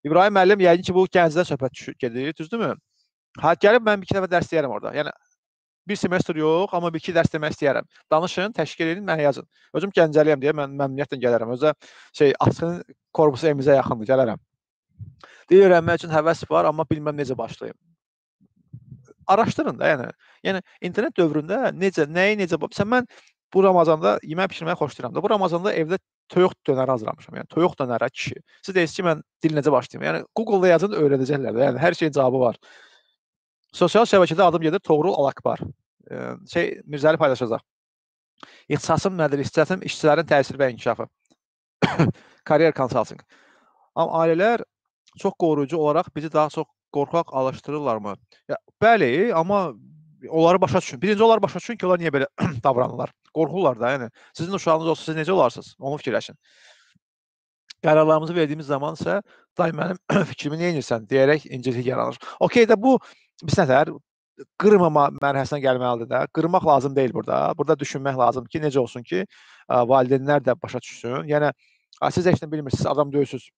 İbrahim müəllim yəqin ki, bu gəncdən söhbət gedir, düzdürmü? Ha, gəlib mən bir iki dəfə dərs deyərəm orada. Yəni bir semestr yox, amma bir iki dərs demək istəyərəm. Danışın, təşkil edin, mənə yazın. Özüm Gəncəliyəm deyə mən məmnuniyyətlə gələrəm. Özə şey Açığın korpusu evimizə yaxındır, gələrəm. Dil öyrənmək üçün həvəs var, amma bilməm necə başlayım araşdırın da, yəni. Yəni internet dövründə necə, nəyi necə Məsələn mən bu Ramazanda yemək bişirməyi xoşlayıram da. Bu Ramazanda evdə toyuq dönəri hazırlamışam. Yəni toyuq dönərə kişi. Siz deyirsiniz ki, mən dil necə başlayım? Yəni Google-da yazın öyrədəcəklər də. Yəni hər şeyin cavabı var. Sosial şəbəkədə adım gedir Toğrul Alakbar. E, şey Mirzəli paylaşacaq. İxtisasım nədir? İxtisasım işçilərin təsiri və inkişafı. Kariyer konsaltinq. Amma ailələr çox qoruyucu olaraq bizi daha çox qorxaq alışdırırlarmı? Ya, bəli, amma onları başa düşün. Birinci onları başa düşün ki, onlar niyə belə davranırlar? Qorxurlar da, yəni. Sizin uşağınız olsa siz necə olarsınız? Onu fikirləşin. Qərarlarımızı verdiyimiz zaman isə day mənim fikrimi nə edirsən deyərək incəlik yaranır. Okay də bu biz nətər qırmama mərhələsinə gəlməlidir də. Qırmaq lazım deyil burada. Burada düşünmək lazımdır ki, necə olsun ki, valideynlər də başa düşsün. Yəni siz heç nə bilmirsiniz, adam döyürsüz.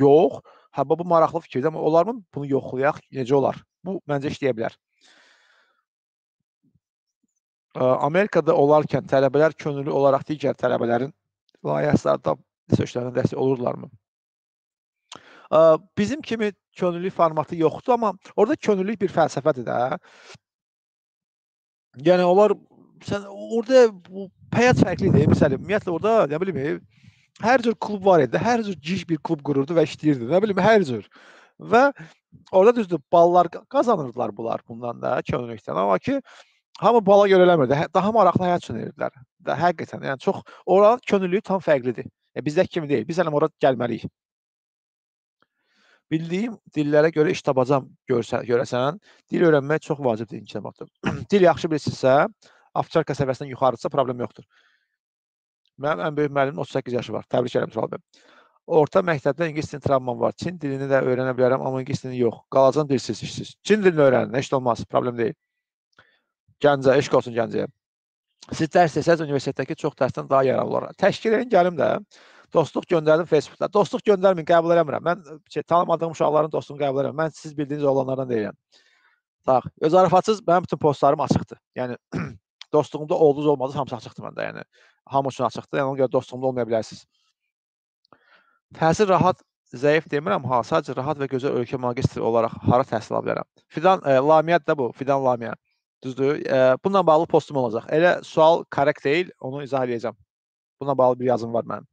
Yox. Hə, bu maraqlı fikirdir, amma olarmı bunu yoxlayaq? Necə olar? Bu məncə işləyə bilər. Amerikada olarkən tələbələr könüllü olaraq digər tələbələrin layihələrdə söhbətlərinə dəstək olurlarmı? Bizim kimi könüllü formatı yoxdur, amma orada könüllülük bir fəlsəfədir də. Yəni onlar sən orada bu həyat fərqlidir. Məsələn, ümumiyyətlə orada nə bilim, hər cür klub var idi. Hər cür ciş bir klub qururdu və işləyirdi. Nə bilim, hər cür. Və orada düzdür, ballar qazanırdılar bunlar bundan da könüllükdən. Amma ki, hamı bala görə eləmirdi. Daha maraqlı həyat sürürdülər. Və həqiqətən, yəni çox oranın könüllüyü tam fərqlidir. E, bizdəki kimi deyil. Biz hələ ora gəlməliyik. Bildiyim dillərə görə iş tapacam görsə, görəsən, dil öyrənmək çox vacibdir inkişafda. dil yaxşı bilirsinizsə, Avçarka səviyyəsindən yuxarıdırsa problem yoxdur. Mənim ən böyük müəllimim 38 yaşı var. Təbrik edirəm Tural bəy. Orta məktəbdə ingilis dilinin travmam var. Çin dilini də öyrənə bilərəm, amma ingilis dilini yox. Qalacam dilsiz, işsiz. Çin dilini öyrənin, heç olmaz, problem deyil. Gəncə, eşq olsun Gəncəyə. Siz dərs desəz universitetdəki çox dərsdən daha yararlı olar. Təşkil edin, gəlim də. Dostluq göndərdim Facebookda. Dostluq göndərməyin, qəbul eləmirəm. Mən şey, tanımadığım uşaqların dostluğunu qəbul eləmirəm. Mən siz bildiyiniz olanlardan deyiləm. Bax, öz zarafatsız mənim bütün postlarım açıqdır. Yəni dostluğumda oldunuz olmadınız hamısı açıqdır məndə. Yəni hamı üçün açıqdır. Yəni ona görə dostluğumda olmaya bilərsiniz. Təhsil rahat, zəif demirəm ha, sadəcə rahat və gözəl ölkə magistri olaraq hara təhsil ala bilərəm? Fidan e, Lamiyyət də bu, Fidan Lamiyə. Düzdür? E, bununla bağlı postum olacaq. Elə sual korrekt deyil, onu izah edəcəm. Buna bağlı bir yazım var mənim.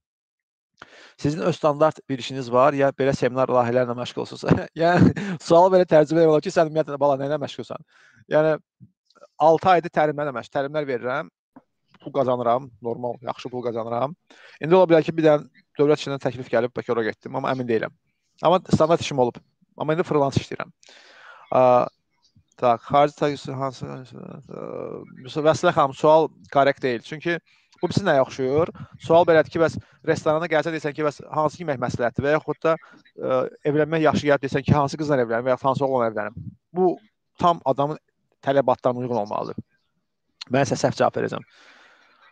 Sizin öz standart bir işiniz var, ya belə seminar layihələrlə məşğulsunuz. yəni sualı belə tərcümə olar ki, sən ümumiyyətlə bala nə ilə məşğulsan? Yəni 6 aydır təlimlərlə məşğul, təlimlər verirəm pul qazanıram, normal, yaxşı pul qazanıram. İndi ola bilər ki, bir dənə dövlət işindən təklif gəlib, bəlkə ora getdim, amma əmin deyiləm. Amma standart işim olub. Amma indi freelance işləyirəm. Tak, xarici təcrübəsi hansı Vəsilə xanım, sual korrekt deyil. Çünki bu bizə nəyə oxşuyur? Sual belədir ki, bəs restorana gəlsə desən ki, bəs hansı yemək məsləhətdir və yaxud da ə, evlənmək yaxşı gəlir desən ki, hansı qızla evlənim və ya hansı oğlanla evlənim. Bu tam adamın tələbatlarına uyğun olmalıdır. Mən isə səhv cavab verəcəm.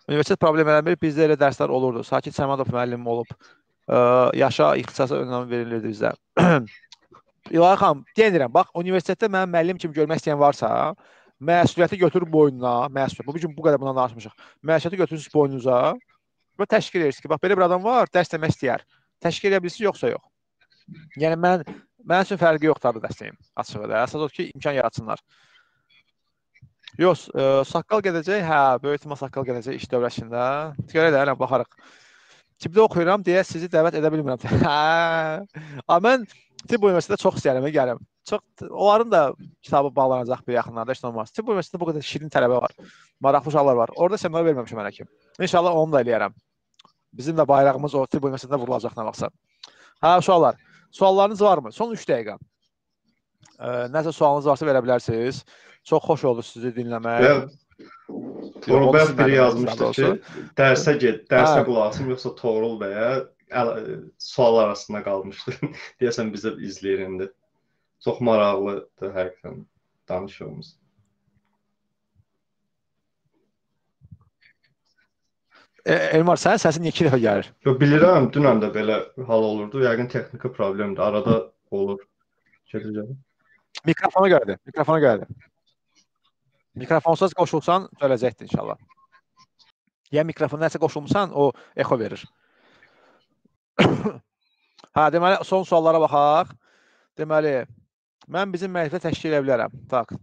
Universitet problemlərindən biri bizdə elə dərslər olurdu. Sakit Səmədov müəllim olub. Ə, yaşa ixtisasa önəm verilirdi bizə. İlahi xanım, deyirəm, bax universitetdə mənim müəllim kimi görmək istəyən varsa, məsuliyyəti götürüb boynuna, məsuliyyət. Bu gün bu qədər bundan danışmışıq. Məsuliyyəti götürürsüz boynunuza və təşkil edirsiniz ki, bax belə bir adam var, dərs demək istəyər. Təşkil edə bilirsiniz yoxsa yox. Yəni mən mənim üçün fərqi yoxdur da dəstəyim açığı da. Əsas odur ki, imkan yaratsınlar. Yox, ə, saqqal gedəcək. Hə, böyük ehtimal saqqal gedəcək iş dövrəsində. Görək də, yəni baxarıq. Tibbdə oxuyuram deyə sizi dəvət edə bilmirəm. Hə. Amma mən tibb universitetində çox istəyirəm gəlim. Çox onların da kitabı bağlanacaq bir yaxınlarda heç olmaz. Tibb universitetində bu qədər şirin tələbə var. Maraqlı uşaqlar var. Orada seminar verməmişəm hələ ki. İnşallah onu da eləyərəm. Bizim də bayrağımız o tibb universitetində vurulacaq nə vaxtsa. Hə uşaqlar, suallarınız varmı? Son 3 dəqiqə. Ə, nəsə sualınız varsa verə bilərsiniz. Çox xoş oldu sizi dinləmək. Toğrul biri yazmışdı ki, dərsə get, dərsə qulaq asım, yoxsa Toğrul bəyə əl, sual arasında qalmışdı. Deyəsən bizə izləyir indi. Çox maraqlıdır həqiqətən danışığımız. E, Elmar, sənin səsin 2 dəfə gəlir. Yox, bilirəm, dünən də belə hal olurdu. Yəqin texniki problemdir. Arada olur. Çəkəcəm. Mikrofona görədir. Mikrofona görədir. Mikrofonsuz qoşulsan düzələcəkdir inşallah. Ya mikrofona nəsə qoşulmusan, o echo verir. hə, deməli son suallara baxaq. Deməli, mən bizim məktəbdə təşkil edə bilərəm. Tak.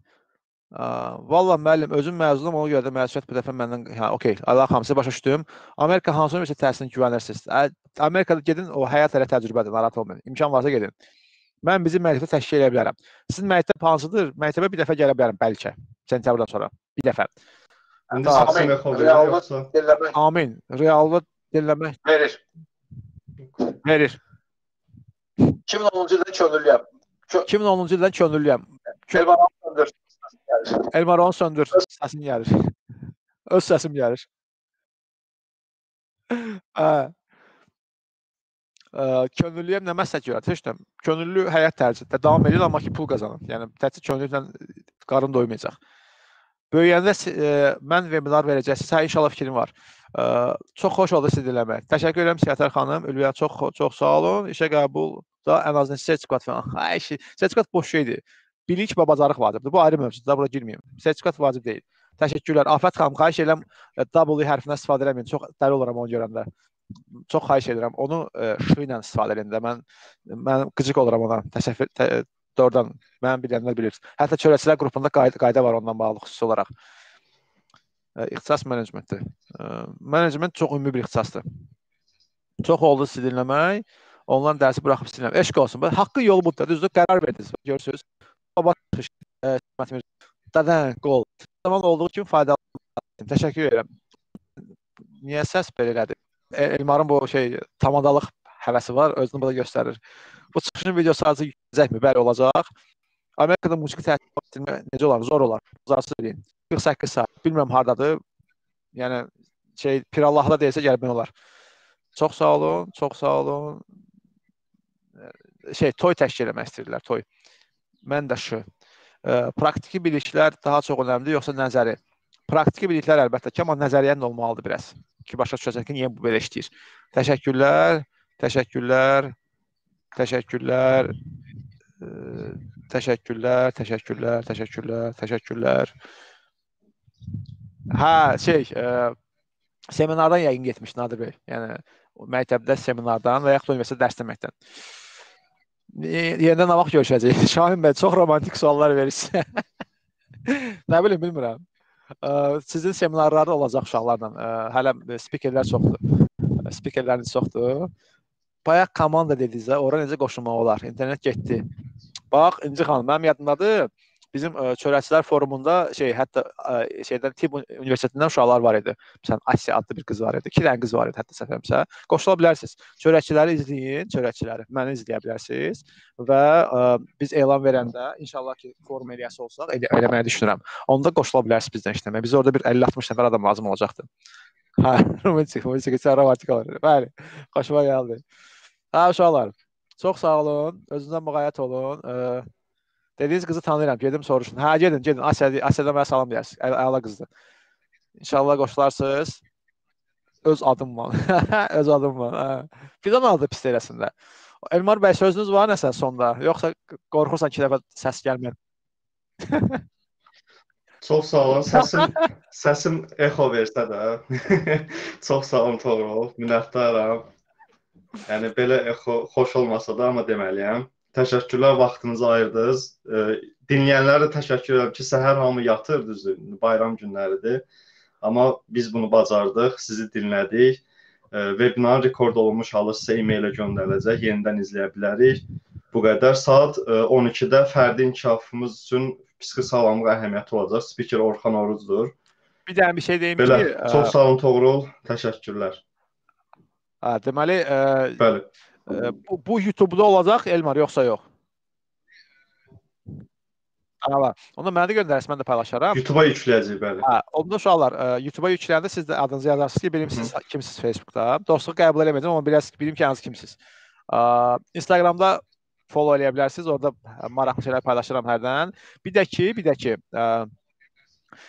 Valla müəllim, özüm məzunum, ona görə də məsuliyyət bu dəfə məndən, hə, okey, Allah hamısı başa düşdüm. Amerika hansı universitet təhsilinə güvənirsiniz? Amerikada gedin, o həyat elə təcrübədir, narahat olmayın. İmkan varsa gedin. Mən bizim məktəbdə təşkil edə bilərəm. Sizin məktəb hansıdır? Məktəbə bir dəfə gələ bilərəm, bəlkə. Sentyabrdan sonra. Bir dəfə. İndi Amin, reallı dinləmək. Amin. Reallı dinləmək verir. Verir. 2010-cu ildən könüllüyəm. 2010-cu ildən könüllüyəm. Elmaron söndür. Elmaron söndür. Səsin gəlir. Öz səsim gəlir. Hə könüllüyəm nə məsləhət görər? Heç nə. Könüllü həyat tərzidə davam edir, amma ki, pul qazanır. Yəni təkcə könüllüklə qarın doymayacaq. Böyüyəndə e, mən webinar verəcəksiniz. Hə, inşallah fikrim var. E, çox xoş oldu sizi dinləmək. Təşəkkür edirəm Siyatər xanım. Ülviyə çox çox sağ olun. İşə qəbul da ən azından sertifikat falan. Hə, işi. Sertifikat boş şeydir. Bilik və bacarıq vacibdir. Bu ayrı mövzudur. Bura girməyim. Sertifikat vacib deyil. Təşəkkürlər. Afət xanım, xahiş edirəm W hərfindən istifadə etməyin. Çox dəli olaram onu görəndə çox xahiş edirəm. Onu e, ş ilə istifadə edin də. Mən mən qıcıq oluram ona. Təsəvvür tə, doğrudan mən bilənlər bilir. Hətta çörəkçilər qrupunda qayda, qayda var ondan bağlı xüsusi olaraq. E, ixtisas menecmenti. E, menecment çox ümumi bir ixtisasdır. Çox oldu sizi dinləmək. Onların dərsi buraxıb sizi dinləmək. Eşq olsun. Haqqı yolu budur. Düzdür? Qərar verdiniz. Görürsüz. Baba çıxış. Dadan qol. Zaman olduğu kimi faydalı. Təşəkkür edirəm. Niyə səs belə elədi? Elmarın bu şey tamadalıq həvəsi var, özünü burada göstərir. Bu çıxışın videosu sadəcə yükləyəcəkmi? Bəli, olacaq. Amerikada musiqi təhsil necə olar? Zor olar. Uzarsız deyin. 48 saat. Bilmirəm hardadır. Yəni şey Pirallahda deyilsə gəlmək olar. Çox sağ olun, çox sağ olun. Şey, toy təşkil etmək istəyirlər, toy. Mən də şu. Praktiki biliklər daha çox önəmlidir, yoxsa nəzəri? Praktiki biliklər əlbəttə ki, amma nəzəriyyən olmalıdır biraz ki, başa düşəcək ki, niyə bu belə işləyir. Təşəkkürlər, təşəkkürlər, təşəkkürlər, ə, təşəkkürlər, təşəkkürlər, təşəkkürlər, təşəkkürlər. Hə, şey, ə, seminardan yəqin getmiş Nadir bəy. Yəni məktəbdə seminardan və yaxud da universitet dərs deməkdən. Yenidən nə vaxt görüşəcəyik? Şahin bəy çox romantik suallar verirsən. nə bilim, bilmirəm sizin seminarlarda olacaq uşaqlarla. Hələ spikerlər çoxdur. Spikerləriniz çoxdur. Bayaq komanda dedinizsə, ora necə qoşulmaq olar? İnternet getdi. Bax, İnci xanım, mənim yadımdadır. Bizim ə, çörəkçilər forumunda şey, hətta ə, şeydən Tibb Universitetindən uşaqlar var idi. Məsələn, Asiya adlı bir qız var idi. 2 dənə qız var idi hətta səhvəmsə. Qoşula bilərsiniz. Çörəkçiləri izləyin, çörəkçiləri. Məni izləyə bilərsiniz və ə, biz elan verəndə inşallah ki, forum eləyəsi olsaq, elə, eləməyi düşünürəm. Onda qoşula bilərsiniz bizdən işləməyə. Bizə orada bir 50-60 nəfər adam lazım olacaqdı. Romantik, romantik, romantik olur. Bəli, xoşuma gəldi. Hə, uşaqlar, çox sağ olun, özünüzdən müğayət olun. Ə, Dediyiniz qızı tanıyıram. Gedim soruşun. Hə, gedin, gedin. Asiya Asiyadan mənə salam deyərsiniz. Əla qızdır. İnşallah qoşularsınız. Öz adımla. Öz adımla. Hə. Fidan adı pis eləsində. Elmar bəy sözünüz var nəsə sonda? Yoxsa qorxursan ki, dəfə səs gəlmir? Çox sağ olun. Səsim səsim echo versə də. Çox sağ olun Toğrul. Minnətdaram. Yəni belə echo xoş olmasa da amma deməliyəm. Təşəkkürlər vaxtınızı ayırdınız. E, dinləyənlərə təşəkkür edirəm ki, səhər hamı yatır, düzdür, bayram günləridir. Amma biz bunu bacardıq, sizi dinlədik. e, webinarın rekord olunmuş halı sizə e-mailə göndəriləcək. Yenidən izləyə bilərik. Bu qədər. Saat e, 12-də fərdi inkişafımız üçün psixosağlamlıq əhəmiyyəti olacaq. Spiker Orxan Orucdur. Bir dənə bir şey deyim Belə, ki, çox sağ olun Toğrul. Təşəkkürlər. hə, deməli ə, Bəli. ə, bu, bu YouTube-da olacaq Elmar yoxsa yox? Var. Onu mənə də göndərərsən, mən də paylaşaram. YouTube-a yükləyəcəyik, bəli. Hə, onda uşaqlar, YouTube-a yükləyəndə siz də adınızı yazarsınız ki, bilim siz kimsiniz Facebookda. Dostluq qəbul eləməyəcəm, amma biləsiniz, bilim ki, hansı kimsiniz. Ə, Instagramda follow eləyə bilərsiniz. Orada ə, maraqlı şeylər paylaşıram hərdən. Bir də ki, bir də ki, ə,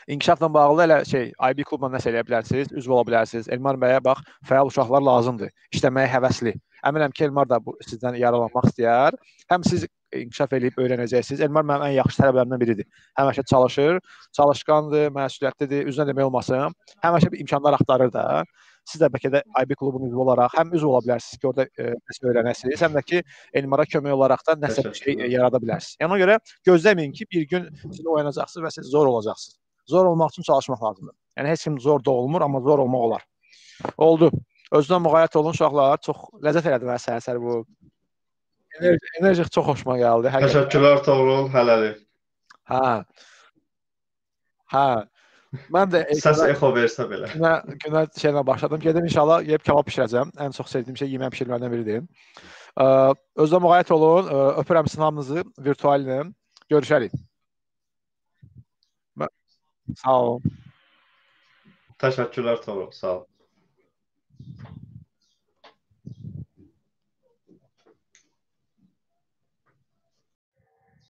inkişafla bağlı elə şey, IB klubuna nəsə eləyə bilərsiniz, üzv ola bilərsiniz. Elmar bəyə bax, fəal uşaqlar lazımdır. İşləməyə həvəsli. Əminəm ki, Elmar da bu sizdən yararlanmaq istəyər. Həm siz inkişaf eləyib öyrənəcəksiniz. Elmar mənim ən yaxşı tələbələrimdən biridir. Həmişə çalışır, çalışqandır, məsuliyyətlidir, üzünə demək olmasın. Həmişə bir imkanlar axtarır da. Siz də bəlkə də IB klubunun üzvü olaraq həm üzv ola bilərsiniz ki, orada e, nəsə öyrənəsiniz, həm də ki, Elmara kömək olaraq da nəsə bir şey e, yarada bilərsiniz. Yəni ona görə gözləməyin ki, bir gün siz oyanacaqsınız və siz zor olacaqsınız. Zor olmaq üçün çalışmaq lazımdır. Yəni heç kim zor da olmur, amma zor olmaq olar. Oldu. Özünə müğayət olun uşaqlar. Çox ləzzət elədi mənə səhər-səhər bu. Enerji, enerji çox xoşuma gəldi. Təşəkkürlər Toğrul. Hələlik. Hə. Hə. Mən də Səs günə, echo versə belə. günə, günə şeylə başladım. Gedim inşallah yeyib kebab bişirəcəm. Ən çox sevdiyim şey yemək bişirməkdən biridir. Ə, özünə müğayət olun. Ə, öpürəm sizin hamınızı virtuallə. Görüşərik. Bə- Sağ olun. Təşəkkürlər Toğrul. Sağ ol.